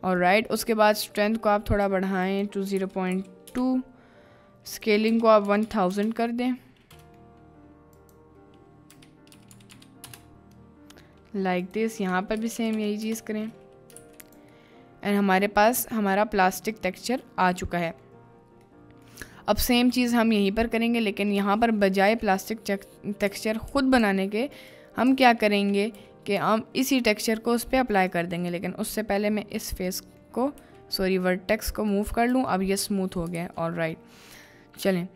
और राइट उसके बाद स्ट्रेंथ को आप थोड़ा बढ़ाएँ to zero point two scaling को आप वन थाउज़ेंड कर दें। लाइक दिस यहाँ पर भी सेम यही चीज़ करें। एंड हमारे पास, हमारा प्लास्टिक टेक्सचर आ चुका है। अब सेम चीज़ हम यहीं पर करेंगे, लेकिन यहाँ पर बजाय प्लास्टिक टेक्सचर ख़ुद बनाने के, हम क्या करेंगे कि हम इसी टेक्सचर को उस पर अप्लाई कर देंगे। लेकिन उससे पहले मैं इस फेस को सॉरी वर्टेक्स को मूव कर लूँ, अब ये स्मूथ हो गया और राइट चलें।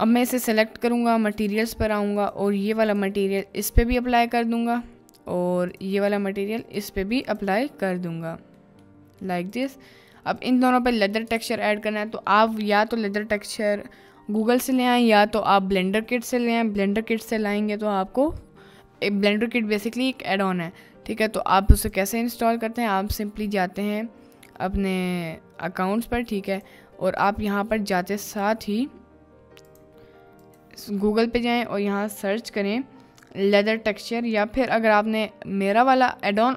अब मैं इसे सेलेक्ट करूँगा मटेरियल्स पर आऊँगा और ये वाला मटेरियल इस पर भी अप्लाई कर दूँगा और ये वाला मटेरियल इस पर भी अप्लाई कर दूँगा। लाइक like दिस अब इन दोनों पे लेदर टेक्सचर ऐड करना है तो आप या तो लेदर टेक्सचर गूगल से ले आएँ या तो आप ब्लेंडर किट से ले आएँ। ब्लेंडर किट से लाएँगे तो आपको एक ब्लेंडर किट बेसिकली एक एड ऑन है। ठीक है तो आप उसे कैसे इंस्टॉल करते हैं? आप सिंपली जाते हैं अपने अकाउंट्स पर, ठीक है? और आप यहाँ पर जाते साथ ही गूगल पे जाएँ और यहाँ सर्च करें लेदर टेक्सचर या फिर अगर आपने मेरा वाला एड ऑन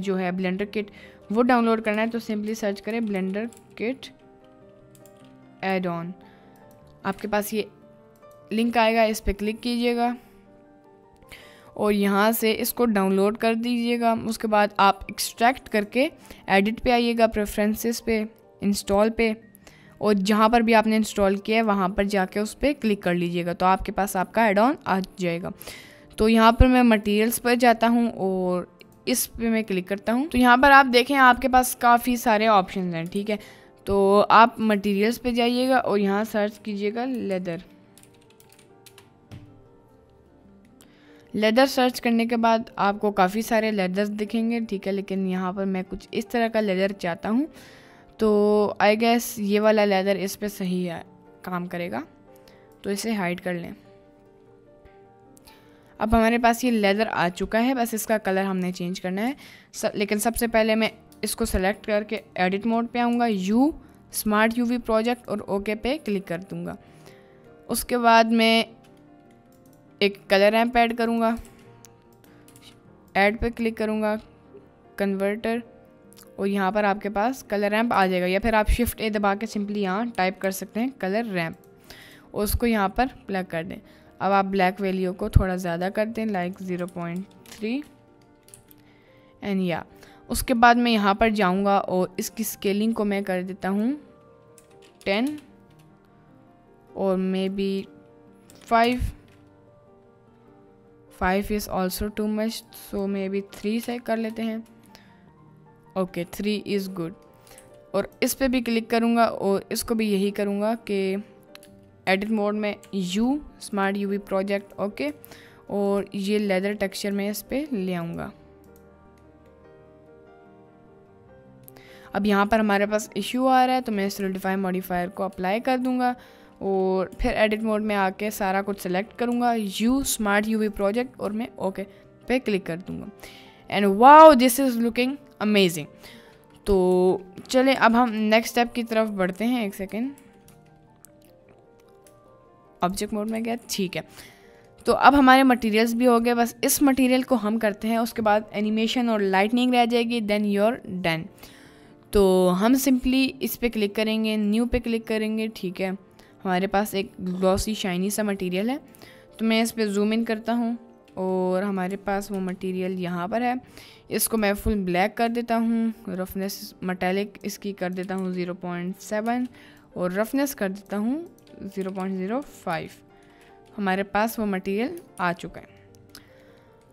जो है ब्लेंडर किट वो डाउनलोड करना है तो सिंपली सर्च करें ब्लेंडर किट एड ऑन आपके पास ये लिंक आएगा, इस पर क्लिक कीजिएगा। और यहाँ से इसको डाउनलोड कर दीजिएगा। उसके बाद आप एक्सट्रैक्ट करके एडिट पे आइएगा प्रेफरेंसेस पे इंस्टॉल पे। और जहाँ पर भी आपने इंस्टॉल किया है, वहाँ पर जाके उस पर क्लिक कर लीजिएगा। तो आपके पास आपका एड ऑन आ जाएगा। तो यहाँ पर मैं मटेरियल्स पर जाता हूँ और इस पे मैं क्लिक करता हूँ। तो यहाँ पर आप देखें, आपके पास काफ़ी सारे ऑप्शन हैं, ठीक है? तो आप मटेरियल्स पे जाइएगा और यहाँ सर्च कीजिएगा लेदर लेदर सर्च करने के बाद आपको काफ़ी सारे लेदर्स दिखेंगे ठीक है? लेकिन यहाँ पर मैं कुछ इस तरह का लेदर चाहता हूँ। तो आई गेस ये वाला लेदर इस पर सही है काम करेगा। तो इसे हाइड कर लें। अब हमारे पास ये लेदर आ चुका है बस इसका कलर हमने चेंज करना है। स, लेकिन सबसे पहले मैं इसको सेलेक्ट करके एडिट मोड पे आऊँगा। यू स्मार्ट यूवी प्रोजेक्ट और ओके पे क्लिक कर दूँगा। उसके बाद मैं एक कलर रैम्प ऐड करूँगा। ऐड पे क्लिक करूँगा कन्वर्टर और यहाँ पर आपके पास कलर रैम्प आ जाएगा या फिर आप शिफ्ट ए दबा के सिंपली यहाँ टाइप कर सकते हैं कलर रैम्प उसको यहाँ पर प्लग कर दें। अब आप ब्लैक वैल्यू को थोड़ा ज़्यादा कर दें like zero point three and या उसके बाद मैं यहाँ पर जाऊँगा और इसकी स्केलिंग को मैं कर देता हूँ टेन और maybe five five is also too much so maybe three से कर लेते हैं। ओके थ्री इज़ गुड और इस पर भी क्लिक करूँगा और इसको भी यही करूँगा कि एडिट मोड में U smart UV project okay और ये लेदर टेक्सचर में इस पर ले आऊँगा। अब यहाँ पर हमारे पास इशू आ रहा है तो मैं सोलिडिफाई मॉडिफायर को अप्लाई कर दूँगा। और फिर एडिट मोड में आके सारा कुछ सेलेक्ट करूँगा। यू स्मार्ट यूवी प्रोजेक्ट और मैं ओके पे क्लिक कर दूँगा। And wow this is looking amazing तो चले, अब हम नेक्स्ट स्टेप की तरफ़ बढ़ते हैं एक सेकेंड ऑब्जेक्ट मोड में गया, ठीक है। तो अब हमारे मटेरियल्स भी हो गए, बस इस मटेरियल को हम करते हैं, उसके बाद एनिमेशन और लाइटनिंग रह जाएगी देन योर डन तो हम सिंपली इस पर क्लिक करेंगे न्यू पे क्लिक करेंगे, ठीक है। हमारे पास एक ग्लॉसी शाइनी सा मटेरियल है। तो मैं इस पर जूम इन करता हूँ और हमारे पास वो मटेरियल यहाँ पर है। इसको मैं फुल ब्लैक कर देता हूँ। रफनेस मटैलिक इसकी कर देता हूँ ज़ीरो पॉइंट सेवन और रफनेस कर देता हूँ ज़ीरो पॉइंट ज़ीरो फाइव हमारे पास वो मटेरियल आ चुका है।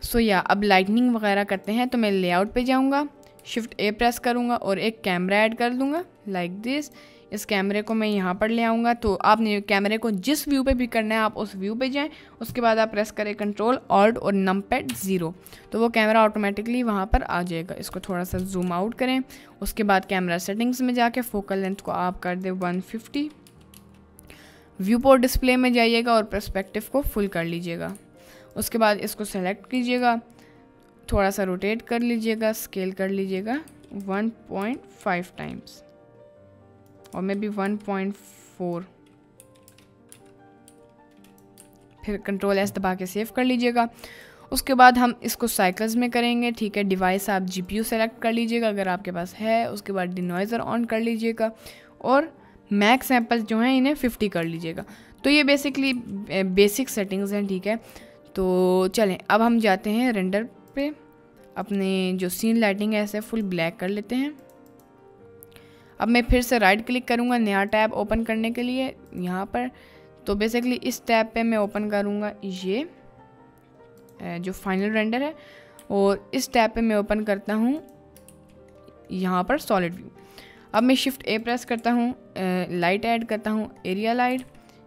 सो so, या अब लाइटनिंग वगैरह करते हैं तो मैं लेआउट पे जाऊँगा। शिफ्ट ए प्रेस करूँगा और एक कैमरा ऐड कर दूँगा लाइक दिस इस कैमरे को मैं यहाँ पर ले आऊँगा। तो आपने कैमरे को जिस व्यू पे भी करना है, आप उस व्यू पे जाएँ। उसके बाद आप प्रेस करें कंट्रोल ऑल्ट और नम पैड ज़ीरो तो वो कैमरा ऑटोमेटिकली वहाँ पर आ जाएगा। इसको थोड़ा सा जूम आउट करें। उसके बाद कैमरा सेटिंग्स में जाके फोकल लेंथ को आप कर दें वन व्यू डिस्प्ले में जाइएगा और प्रस्पेक्टिव को फुल कर लीजिएगा। उसके बाद इसको सेलेक्ट कीजिएगा। थोड़ा सा रोटेट कर लीजिएगा। स्केल कर लीजिएगा। 1.5 टाइम्स और मे बी 1.4 फिर कंट्रोल एस दबा के सेव कर लीजिएगा। उसके बाद हम इसको साइकिल्स में करेंगे, ठीक है? डिवाइस आप जीपीयू सेलेक्ट कर लीजिएगा, अगर आपके पास है, उसके बाद डिनोइज़र ऑन कर लीजिएगा और मैक्स सैम्पल्स जो हैं, इन्हें 50 कर लीजिएगा। तो ये बेसिकली बेसिक सेटिंग्स हैं, ठीक है? तो चलें, अब हम जाते हैं रेंडर पे। अपने जो सीन लाइटिंग है, ऐसे फुल ब्लैक कर लेते हैं। अब मैं फिर से राइट क्लिक करूँगा नया टैब ओपन करने के लिए, यहाँ पर। तो बेसिकली इस टैब पे मैं ओपन करूँगा ये जो फाइनल रेंडर है, और इस टैब पे मैं ओपन करता हूँ यहाँ पर सॉलिड व्यू अब मैं शिफ्ट ए प्रेस करता हूँ लाइट ऐड करता हूँ एरिया लाइट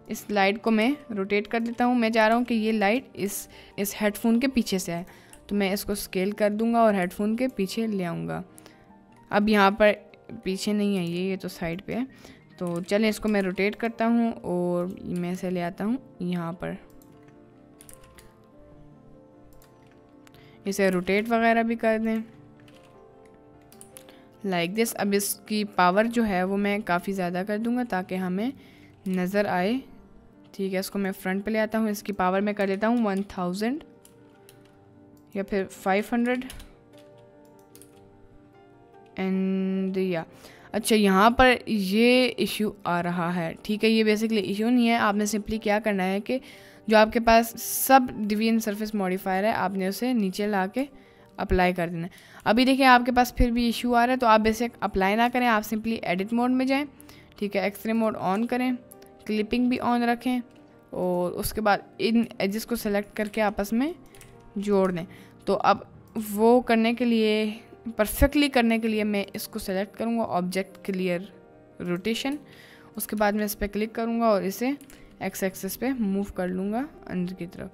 इस लाइट को मैं रोटेट कर देता हूँ। मैं चाह रहा हूँ कि ये लाइट इस इस हेडफोन के पीछे से आए तो मैं इसको स्केल कर दूँगा और हेडफोन के पीछे ले आऊँगा। अब यहाँ पर पीछे नहीं है ये ये तो साइड पे है। तो चलें, इसको मैं रोटेट करता हूँ और मैं इसे ले आता हूँ यहाँ पर। इसे रोटेट वगैरह भी कर दें। लाइक like दिस अब इसकी पावर जो है वो मैं काफ़ी ज़्यादा कर दूँगा ताकि हमें नज़र आए। ठीक है, इसको मैं फ्रंट पे ले आता हूँ। इसकी पावर मैं कर देता हूँ वन थाउज़ेंड या फिर फाइव हंड्रेड एंड या अच्छा यहाँ पर ये इशू आ रहा है, ठीक है? ये बेसिकली इशू नहीं है। आपने सिंपली क्या करना है कि जो आपके पास सब डिवीज़न सरफेस मॉडिफायर है, आपने उसे नीचे ला के अप्लाई कर देना अभी देखिए, आपके पास फिर भी इशू आ रहा है तो आप बेसिक अप्लाई ना करें। आप सिंपली एडिट मोड में जाएँ, ठीक है? एक्सरे मोड ऑन करें क्लिपिंग भी ऑन रखें, और उसके बाद इन एजेस को सेलेक्ट करके आपस में जोड़ दें। तो अब वो करने के लिए परफेक्टली करने के लिए मैं इसको सेलेक्ट करूँगा ऑब्जेक्ट क्लियर रोटेशन उसके बाद मैं इस पर क्लिक करूँगा और इसे एक्स एक्सेस पे मूव कर लूँगा अंदर की तरफ़.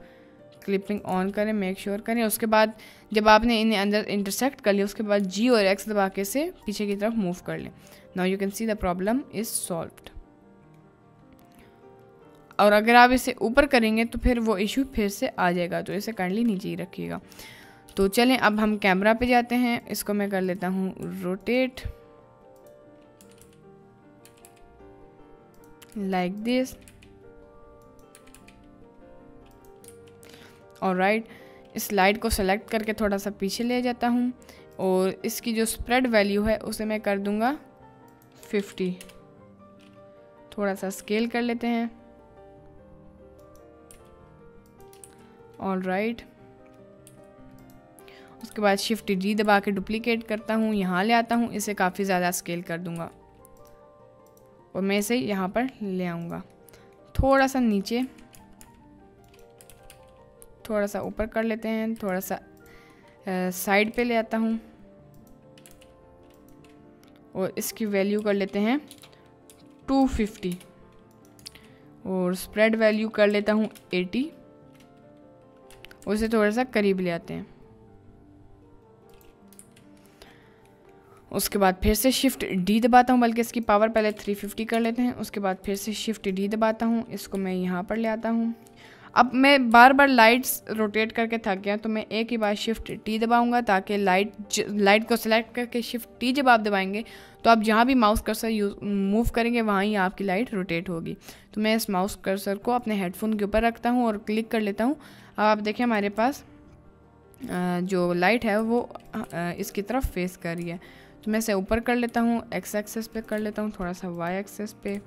क्लिपिंग ऑन करें मेक श्योर sure करें. उसके बाद जब आपने इन्हें अंदर इंटरसेक्ट कर लिया, उसके बाद जी और एक्स दबा के से पीछे की तरफ़ मूव कर लें. Now you can see the problem is solved और अगर आप इसे ऊपर करेंगे तो फिर वो इशू फिर से आ जाएगा तो इसे काइंडली नीचे ही रखिएगा. तो चलें, अब हम कैमरा पे जाते हैं। इसको मैं कर लेता हूँ रोटेट लाइक दिस और राइट इस लाइट को सेलेक्ट करके थोड़ा सा पीछे ले जाता हूँ और इसकी जो स्प्रेड वैल्यू है, उसे मैं कर दूँगा फिफ्टी थोड़ा सा स्केल कर लेते हैं। ऑल राइट उसके बाद शिफ्ट डी दबा के डुप्लीकेट करता हूँ, यहाँ ले आता हूँ, इसे काफ़ी ज़्यादा स्केल कर दूँगा। और मैं इसे यहाँ पर ले आऊँगा। थोड़ा सा नीचे, थोड़ा सा ऊपर कर लेते हैं, थोड़ा सा साइड पे ले आता हूँ। और इसकी वैल्यू कर लेते हैं 250 और स्प्रेड वैल्यू कर लेता हूँ 80 उसे थोड़ा सा करीब ले आते हैं। उसके बाद फिर से शिफ्ट डी दबाता हूँ, बल्कि इसकी पावर पहले 350 कर लेते हैं, उसके बाद फिर से शिफ्ट डी दबाता हूँ, इसको मैं यहाँ पर ले आता हूँ। अब मैं बार बार लाइट्स रोटेट करके थक गया तो मैं एक ही बार शिफ्ट टी दबाऊँगा ताकि लाइट लाइट को सिलेक्ट करके शिफ्ट टी जब आप दबाएँगे तो आप जहाँ भी माउस कर्सर यूज़ मूव करेंगे, वहाँ ही आपकी लाइट रोटेट होगी। तो मैं इस माउस कर्सर को अपने हेडफोन के ऊपर रखता हूँ और क्लिक कर लेता हूँ। अब आप देखें हमारे पास जो लाइट है वो इसकी तरफ़ फेस कर रही है। तो मैं इसे ऊपर कर लेता हूँ एक्स एक्सेस पे कर लेता हूँ, थोड़ा सा वाई एक्सेस पे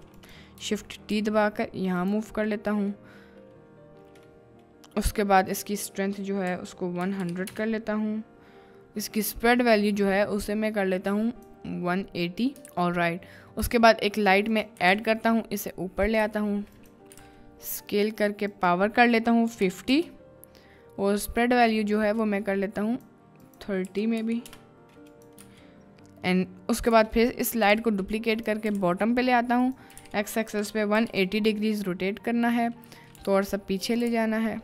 शिफ्ट टी दबा कर यहाँ मूव कर लेता हूँ। उसके बाद इसकी स्ट्रेंथ जो है, उसको 100 कर लेता हूँ। इसकी स्प्रेड वैल्यू जो है, उसे मैं कर लेता हूँ 180 और राइट उसके बाद एक लाइट में ऐड करता हूँ, इसे ऊपर ले आता हूँ। स्केल करके पावर कर लेता हूँ 50 और स्प्रेड वैल्यू जो है, वो मैं कर लेता हूँ 30 में भी एंड उसके बाद फिर इस लाइट को डुप्लीकेट करके बॉटम पे ले आता हूँ। एक्स एक्सेस पे 180 डिग्रीज रोटेट करना है थोड़ा सा पीछे ले जाना है।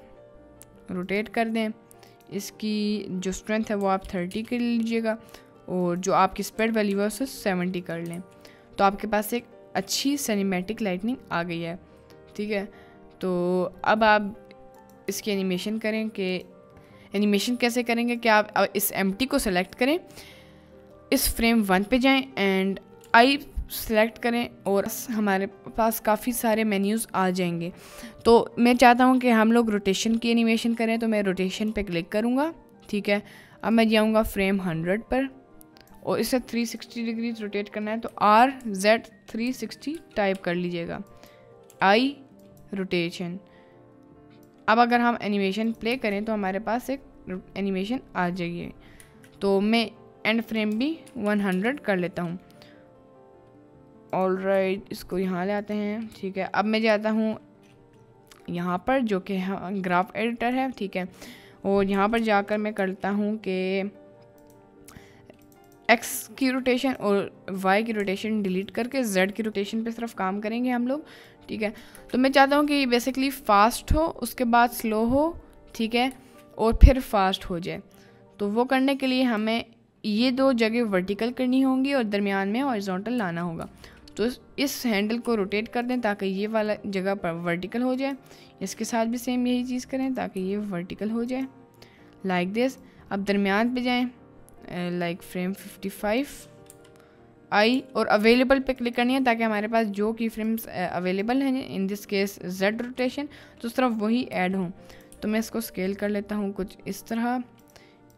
रोटेट कर दें। इसकी जो स्ट्रेंथ है वो आप 30 कर लीजिएगा और जो आपकी स्प्रेड वैल्यू है उसे 70 कर लें। तो आपके पास एक अच्छी सिनेमैटिक लाइटनिंग आ गई है, ठीक है? तो अब आप इसकी एनिमेशन करें कि एनिमेशन कैसे करेंगे कि आप इस एम को सेलेक्ट करें। इस फ्रेम वन पे जाएँ एंड आई सेलेक्ट करें और हमारे पास काफ़ी सारे मेन्यूज़ आ जाएँगे। तो मैं चाहता हूँ कि हम लोग रोटेशन की एनिमेशन करें तो मैं रोटेशन पे क्लिक करूँगा, ठीक है? अब मैं जाऊँगा फ्रेम हंड्रेड पर और इसे 360 डिग्री रोटेट करना है तो आर जेड थ्री टाइप कर लीजिएगा। आई रोटेशन अब अगर हम एनिमेशन प्ले करें तो हमारे पास एक एनिमेशन आ जाएगी। तो मैं एंड फ्रेम भी 100 कर लेता हूँ। ऑल राइट इसको यहाँ ले आते हैं, ठीक है। अब मैं जाता हूँ यहाँ पर, जो कि ग्राफ एडिटर है, ठीक है। और यहाँ पर जाकर मैं करता हूँ कि एक्स की रोटेशन और वाई की रोटेशन डिलीट करके जेड की रोटेशन पे सिर्फ़ काम करेंगे हम लोग, ठीक है। तो मैं चाहता हूँ कि बेसिकली फ़ास्ट हो, उसके बाद स्लो हो, ठीक है, और फिर फास्ट हो जाए। तो वो करने के लिए हमें ये दो जगह वर्टिकल करनी होंगी और दरमियान में हॉरिजॉन्टल लाना होगा। तो इस हैंडल को रोटेट कर दें ताकि ये वाला जगह पर वर्टिकल हो जाए। इसके साथ भी सेम यही चीज़ करें ताकि ये वर्टिकल हो जाए। लाइक दिस अब दरमियान पे जाएँ। लाइक फ्रेम 55 आई और अवेलेबल पे क्लिक करनी है ताकि हमारे पास जो की फ्रेम्स अवेलेबल हैं in this case Z rotation तो उस तरफ़ वही ऐड हों। तो मैं इसको स्केल कर लेता हूँ कुछ इस तरह।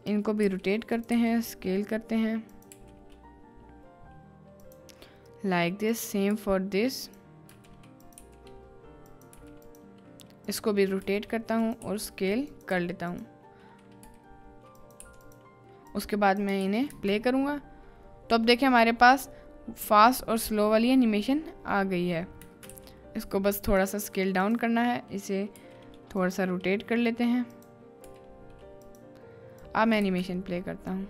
इनको भी रोटेट करते हैं स्केल करते हैं। Like this same for this इसको भी रोटेट करता हूँ और स्केल कर लेता हूँ। उसके बाद मैं इन्हें प्ले करूँगा। तो अब देखें हमारे पास फास्ट और स्लो वाली एनिमेशन आ गई है। इसको बस थोड़ा सा स्केल डाउन करना है। इसे थोड़ा सा रोटेट कर लेते हैं। अब मैं एनिमेशन प्ले करता हूँ।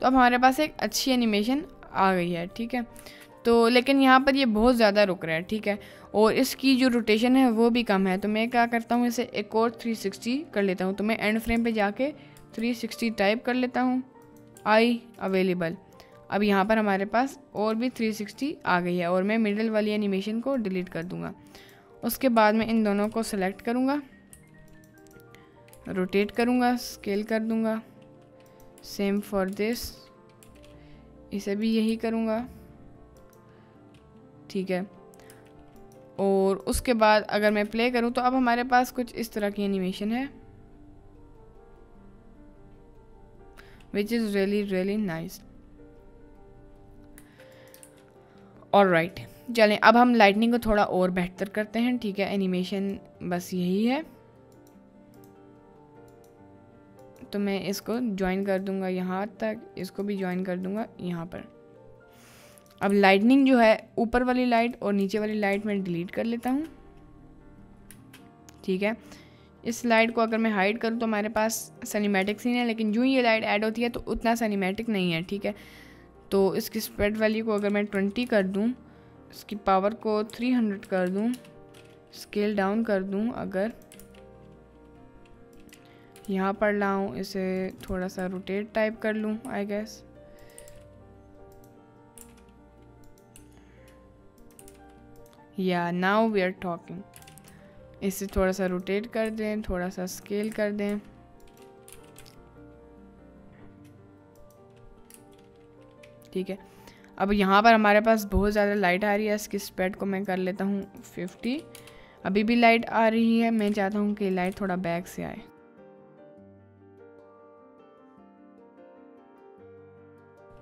तो अब हमारे पास एक अच्छी एनिमेशन आ गई है, ठीक है? तो लेकिन यहाँ पर ये बहुत ज़्यादा रुक रहा है, ठीक है? और इसकी जो रोटेशन है वो भी कम है। तो मैं क्या करता हूँ, इसे एक और 360 कर लेता हूँ। तो मैं एंड फ्रेम पे जाके 360 टाइप कर लेता हूँ। आई अवेलेबल अब यहाँ पर हमारे पास और भी 360 आ गई है और मैं मिडल वाली एनिमेशन को डिलीट कर दूँगा। उसके बाद मैं इन दोनों को सेलेक्ट करूँगा। रोटेट करूँगा, स्केल कर दूँगा। सेम फॉर दिस इसे भी यही करूँगा। ठीक है। और उसके बाद अगर मैं प्ले करूँ तो अब हमारे पास कुछ इस तरह की एनिमेशन है। Which is really really nice और राइट चलें, अब हम लाइटनिंग को थोड़ा और बेहतर करते हैं। ठीक है एनिमेशन बस यही है। तो मैं इसको ज्वाइन कर दूँगा यहाँ तक, इसको भी ज्वाइन कर दूँगा यहाँ पर। अब लाइटनिंग जो है, ऊपर वाली लाइट और नीचे वाली लाइट मैं डिलीट कर लेता हूँ। ठीक है? इस लाइट को अगर मैं हाइड करूँ तो हमारे पास सनीमेटिक सीन है, लेकिन जो ये लाइट ऐड होती है तो उतना सनीमेटिक नहीं है, ठीक है? तो इसकी स्प्रेड वैल्यू को अगर मैं ट्वेंटी कर दूँ, इसकी पावर को थ्री हंड्रेड कर दूँ स्केल डाउन कर दूँ अगर यहाँ पर लाऊं, इसे थोड़ा सा रोटेट टाइप कर लूँ I guess yeah now we are talking इसे थोड़ा सा रोटेट कर दें थोड़ा सा स्केल कर दें. ठीक है. अब यहाँ पर हमारे पास बहुत ज़्यादा लाइट आ रही है, इसकी स्पेड को मैं कर लेता हूँ फिफ्टी अभी भी लाइट आ रही है, मैं चाहता हूँ कि लाइट थोड़ा बैक से आए.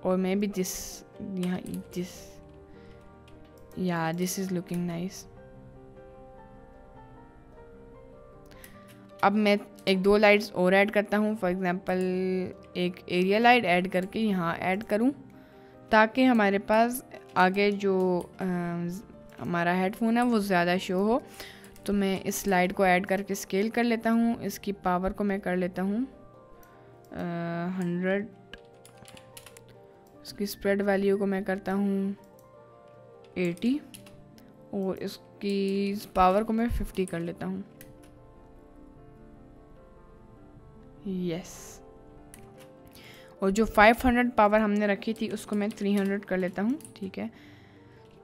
मे बी दिस यहाँ दिस या दिस इज़ लुकिंग नाइस अब मैं एक दो लाइट्स और ऐड करता हूँ. फॉर एग्ज़ाम्पल एक एरिया लाइट ऐड करके यहाँ ऐड करूँ ताकि हमारे पास आगे जो आ, हमारा हेडफोन है वो ज़्यादा शो हो. तो मैं इस लाइट को ऐड करके स्केल कर लेता हूँ. इसकी पावर को मैं कर लेता हूँ हंड्रेड इसकी स्प्रेड वैल्यू को मैं करता हूँ एटी और इसकी पावर को मैं फिफ्टी कर लेता हूँ। यस और जो 500 पावर हमने रखी थी, उसको मैं 300 कर लेता हूँ, ठीक है?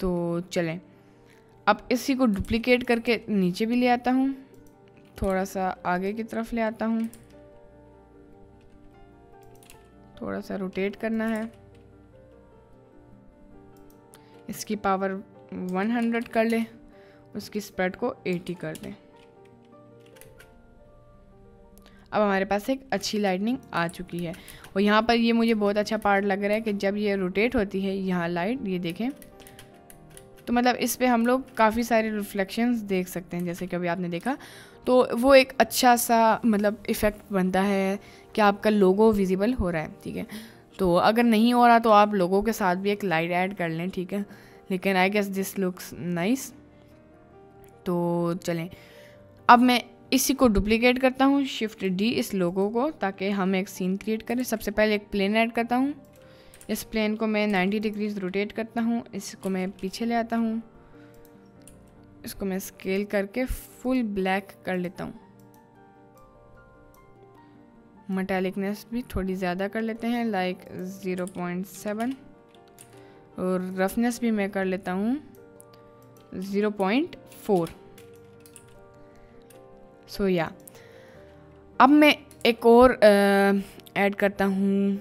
तो चलें। अब इसी को डुप्लीकेट करके नीचे भी ले आता हूँ थोड़ा सा आगे की तरफ़ ले आता हूँ। थोड़ा सा रोटेट करना है। इसकी पावर 100 कर ले, उसकी स्प्रेड को 80 कर दें अब हमारे पास एक अच्छी लाइटनिंग आ चुकी है। और यहाँ पर ये मुझे बहुत अच्छा पार्ट लग रहा है कि जब ये रोटेट होती है, यहाँ लाइट ये देखें। तो मतलब इस पर हम लोग काफ़ी सारे रिफ्लेक्शंस देख सकते हैं, जैसे कि अभी आपने देखा। तो वो एक अच्छा सा मतलब इफ़ेक्ट बनता है कि आपका लोगो विजिबल हो रहा है, ठीक है? तो अगर नहीं हो रहा तो आप लोगों के साथ भी एक लाइट ऐड कर लें, ठीक है? लेकिन I guess this looks nice तो चलें। अब मैं इसी को डुप्लीकेट करता हूँ शिफ्ट डी इस लोगों को, ताकि हम एक सीन क्रिएट करें। सबसे पहले एक प्लेन ऐड करता हूँ। इस प्लेन को मैं 90 डिग्रीज रोटेट करता हूँ। इसको मैं पीछे ले आता हूँ। इसको मैं स्केल करके फुल ब्लैक कर लेता हूँ। मटैलिकनेस भी थोड़ी ज़्यादा कर लेते हैं लाइक ज़ीरो पॉइंट सेवन और रफनेस भी मैं कर लेता हूँ ज़ीरो पॉइंट फोर सो या अब मैं एक और ऐड करता हूँ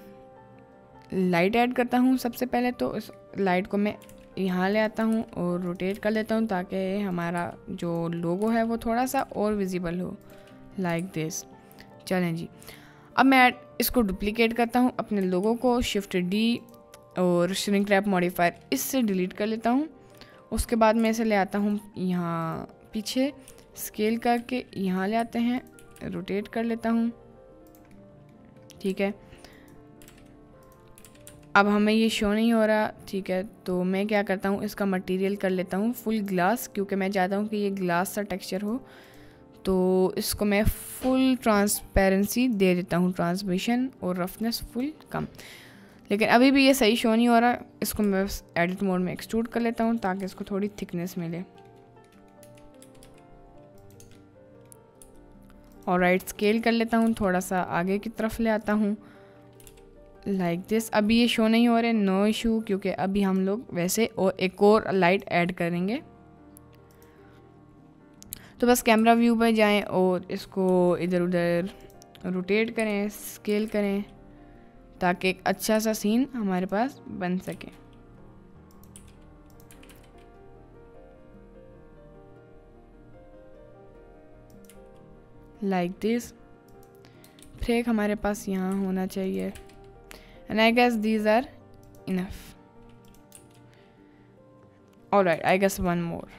लाइट ऐड करता हूँ सबसे पहले तो इस लाइट को मैं यहाँ ले आता हूँ और रोटेट कर लेता हूँ ताकि हमारा जो लोगो है वो थोड़ा सा और विजिबल हो लाइक दिस चलें जी। अब मैं इसको डुप्लीकेट करता हूँ, अपने लोगों को शिफ्ट डी और श्रिंक रैप मॉडिफायर इससे डिलीट कर लेता हूँ। उसके बाद मैं इसे ले आता हूँ यहाँ पीछे स्केल करके यहाँ ले आते हैं रोटेट कर लेता हूँ। ठीक है। अब हमें ये शो नहीं हो रहा, ठीक है तो मैं क्या करता हूँ, इसका मटेरियल कर लेता हूँ फुल ग्लास क्योंकि मैं चाहता हूँ कि ये ग्लास सा टेक्सचर हो। तो इसको मैं फुल ट्रांसपेरेंसी दे देता हूँ ट्रांसमिशन और रफनेस फुल कम। लेकिन अभी भी ये सही शो नहीं हो रहा, इसको मैं एडिट मोड में एक्सट्रूड कर लेता हूँ ताकि इसको थोड़ी थिकनेस मिले। और राइट स्केल कर लेता हूँ, थोड़ा सा आगे की तरफ़ ले आता हूँ। लाइक like दिस अभी ये शो नहीं हो रहे नो इशू क्योंकि अभी हम लोग वैसे और एक और लाइट ऐड करेंगे। तो बस कैमरा व्यू पर जाएँ और इसको इधर उधर रोटेट करें स्केल करें, ताकि एक अच्छा सा सीन हमारे पास बन सके। लाइक दिस फ्रेक हमारे पास यहाँ होना चाहिए। And I guess these are enough all right I guess one more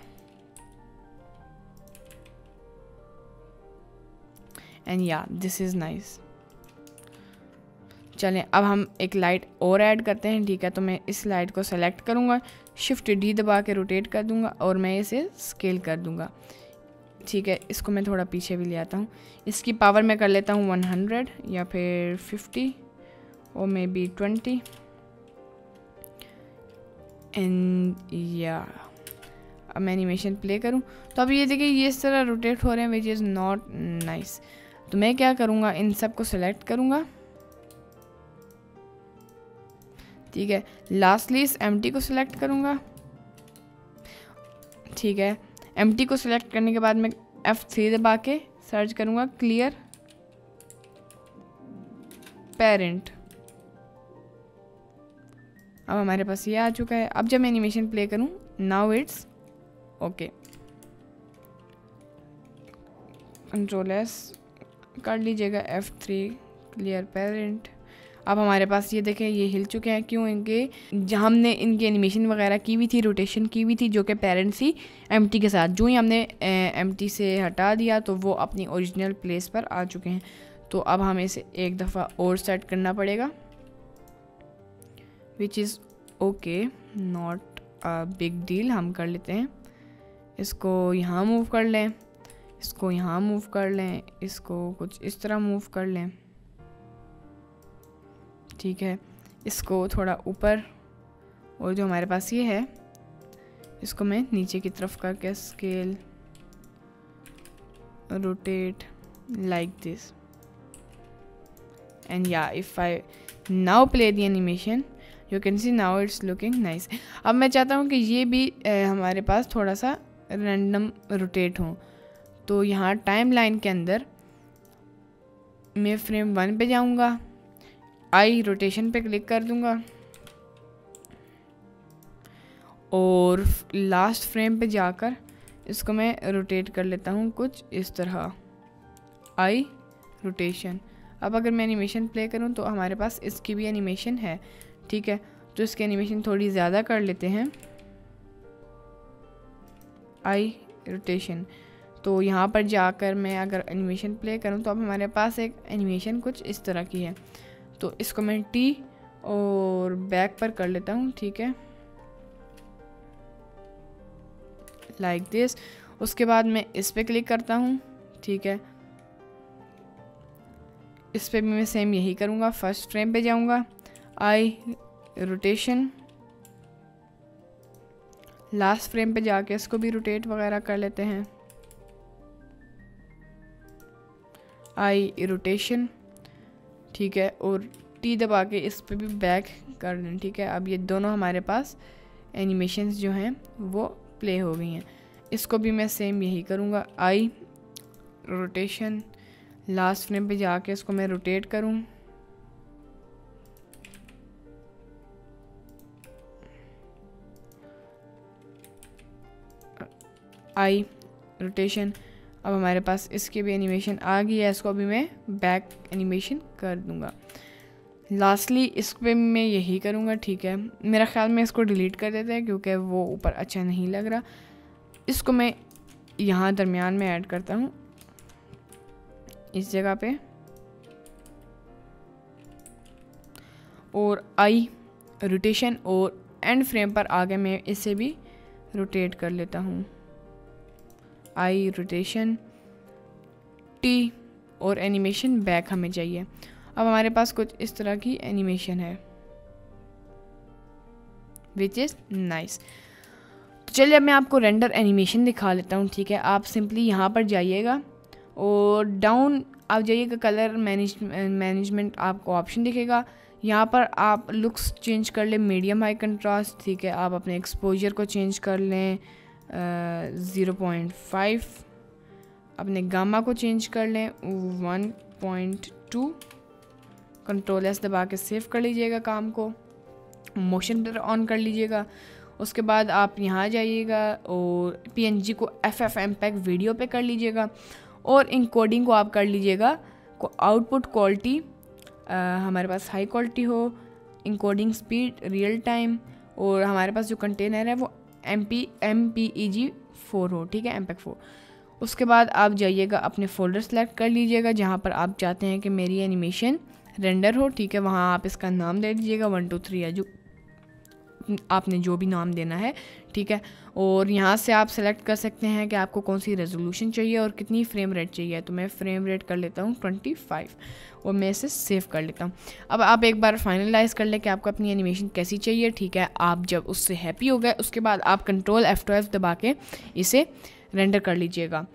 and या दिस इज़ नाइस चलें, अब हम एक लाइट और ऐड करते हैं, ठीक है? तो मैं इस लाइट को सेलेक्ट करूँगा शिफ्ट डी दबा के रोटेट कर दूँगा और मैं इसे स्केल कर दूँगा। ठीक है, इसको मैं थोड़ा पीछे भी ले आता हूँ। इसकी पावर मैं कर लेता हूँ वन हंड्रेड या फिर फिफ्टी और may be twenty and yeah अब मैं एनिमेशन प्ले करूँ। तो अब ये देखिए, ये इस तरह रोटेट हो रहे हैं विच इज़ नॉट नाइस तो मैं क्या करूँगा? इन सबको सिलेक्ट करूँगा। ठीक है। लास्टली इस एम को सिलेक्ट करूँगा। ठीक है। एमटी को सिलेक्ट करने के बाद मैं एफ़ थ्री दबा के सर्च करूँगा। क्लियर पेरेंट अब हमारे पास ये आ चुका है। अब जब मैं एनिमेशन प्ले करूँ now it's okay control S कर लीजिएगा एफ़ थ्री क्लियर पेरेंट अब हमारे पास ये देखें, ये हिल चुके हैं। क्यों? इनके हमने इनकी एनिमेशन वगैरह की हुई थी रोटेशन की हुई थी, जो कि पेरेंट्स ही MT के साथ, जो ही हमने MT से हटा दिया तो वो अपनी ओरिजिनल प्लेस पर आ चुके हैं। तो अब हमें इसे एक दफ़ा और सेट करना पड़ेगा which is okay not big deal हम कर लेते हैं। इसको यहाँ मूव कर लें। इसको यहाँ मूव कर लें इसको कुछ इस तरह मूव कर लें। ठीक है इसको थोड़ा ऊपर और जो हमारे पास ये है इसको मैं नीचे की तरफ़ करके scale rotate like this and या if I now play the animation you can see now it's looking nice अब मैं चाहता हूँ कि ये भी ए, हमारे पास थोड़ा सा रैंडम रोटेट हो। तो यहाँ टाइम लाइन के अंदर मैं फ्रेम वन पे जाऊँगा। आई रोटेशन पे क्लिक कर दूँगा। और लास्ट फ्रेम पे जाकर इसको मैं रोटेट कर लेता हूँ कुछ इस तरह। आई रोटेशन अब अगर मैं एनिमेशन प्ले करूँ तो हमारे पास इसकी भी एनिमेशन है, ठीक है? तो इसकी एनिमेशन थोड़ी ज़्यादा कर लेते हैं। आई रोटेशन तो यहाँ पर जाकर मैं अगर एनिमेशन प्ले करूँ तो अब हमारे पास एक एनिमेशन कुछ इस तरह की है। तो इसको मैं टी और बैक पर कर लेता हूँ, ठीक है? लाइक like दिस उसके बाद मैं इस पर क्लिक करता हूँ, ठीक है? इस पर भी मैं सेम यही करूँगा। फ़र्स्ट फ्रेम पे जाऊँगा। आई रोटेशन लास्ट फ्रेम पे जाके इसको भी रोटेट वगैरह कर लेते हैं। आई रोटेशन ठीक है, और टी दबा के इस पर भी बैक कर दें, ठीक है। अब ये दोनों हमारे पास एनिमेशंस जो हैं, वो प्ले हो गई हैं। इसको भी मैं सेम यही करूँगा। आई रोटेशन लास्ट फ्रेम पे जाके इसको मैं रोटेट करूँ। आई रोटेशन अब हमारे पास इसकी भी एनिमेशन आ गई है, इसको अभी मैं बैक एनिमेशन कर दूँगा। लास्टली इस पर मैं यही करूँगा, ठीक है। मेरा ख्याल में इसको डिलीट कर देते हैं क्योंकि वो ऊपर अच्छा नहीं लग रहा। इसको मैं यहाँ दरमियान में ऐड करता हूँ। इस जगह पे। और आई रोटेशन और एंड फ्रेम पर आगे मैं इसे भी रोटेट कर लेता हूँ। आई रोटेशन, टी और एनिमेशन बैक हमें चाहिए। अब हमारे पास कुछ इस तरह की एनिमेशन है। विच इज़ नाइस तो चलिए अब मैं आपको रेंडर एनिमेशन दिखा लेता हूँ, ठीक है? आप सिंपली यहाँ पर जाइएगा और डाउन आप जाइएगा कलर मैनेज मैनेजमेंट आपको ऑप्शन दिखेगा। यहाँ पर आप लुक्स चेंज कर लें मीडियम हाई कंट्रास्ट ठीक है? आप अपने एक्सपोजर को चेंज कर लें। Zero point five. अपने गामा को चेंज कर लें one point two. Control S दबा के सेव कर लीजिएगा काम को। मोशन पर ऑन कर लीजिएगा। उसके बाद आप यहाँ जाइएगा और पीएनजी को F F M peg video पे कर लीजिएगा। और इन कोडिंग को आप कर लीजिएगा को आउटपुट क्वालिटी हमारे पास हाई क्वालिटी हो। इनकोडिंग स्पीड रियल टाइम और हमारे पास जो कंटेनर है वो M P M P E G four हो ठीक है? एम पैक फोर उसके बाद आप जाइएगा, अपने फोल्डर सेलेक्ट कर लीजिएगा, जहाँ पर आप चाहते हैं कि मेरी एनिमेशन रेंडर हो, ठीक है? वहाँ आप इसका नाम दे दीजिएगा वन टू थ्री या जो आपने जो भी नाम देना है, ठीक है? और यहाँ से आप सेलेक्ट कर सकते हैं कि आपको कौन सी रेजोल्यूशन चाहिए और कितनी फ्रेम रेट चाहिए। तो मैं फ्रेम रेट कर लेता हूँ ट्वेंटी फाइव और मैं इसे सेव कर लेता हूँ। अब आप एक बार फाइनलाइज कर लें कि आपको अपनी एनिमेशन कैसी चाहिए, ठीक है? आप जब उससे हैप्पी हो गए, उसके बाद आप कंट्रोल एफ़ टू एफ़ दबा के इसे रेंडर कर लीजिएगा।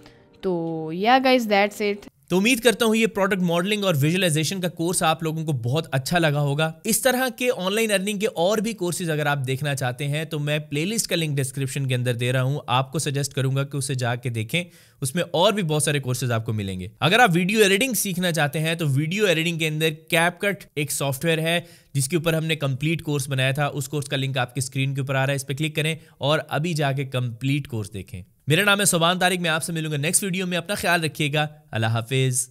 तो या गाइज़ दैट्स इट तो उम्मीद करता हूँ ये प्रोडक्ट मॉडलिंग और विजुअलाइजेशन का कोर्स आप लोगों को बहुत अच्छा लगा होगा। इस तरह के ऑनलाइन अर्निंग के और भी कोर्सेज अगर आप देखना चाहते हैं तो मैं प्लेलिस्ट का लिंक डिस्क्रिप्शन के अंदर दे रहा हूँ। आपको सजेस्ट करूँगा कि उसे जाके देखें। उसमें और भी बहुत सारे कोर्सेज आपको मिलेंगे। अगर आप वीडियो एडिटिंग सीखना चाहते हैं तो वीडियो एडिटिंग के अंदर कैपकट एक सॉफ्टवेयर है, जिसके ऊपर हमने कंप्लीट कोर्स बनाया था। उस कोर्स का लिंक आपकी स्क्रीन के ऊपर आ रहा है, इस पर क्लिक करें और अभी जाके कंप्लीट कोर्स देखें। मेरा नाम है सुबान तारिक, मैं आपसे मिलूँगा नेक्स्ट वीडियो में। अपना ख्याल रखिएगा। अल्लाह हाफिज।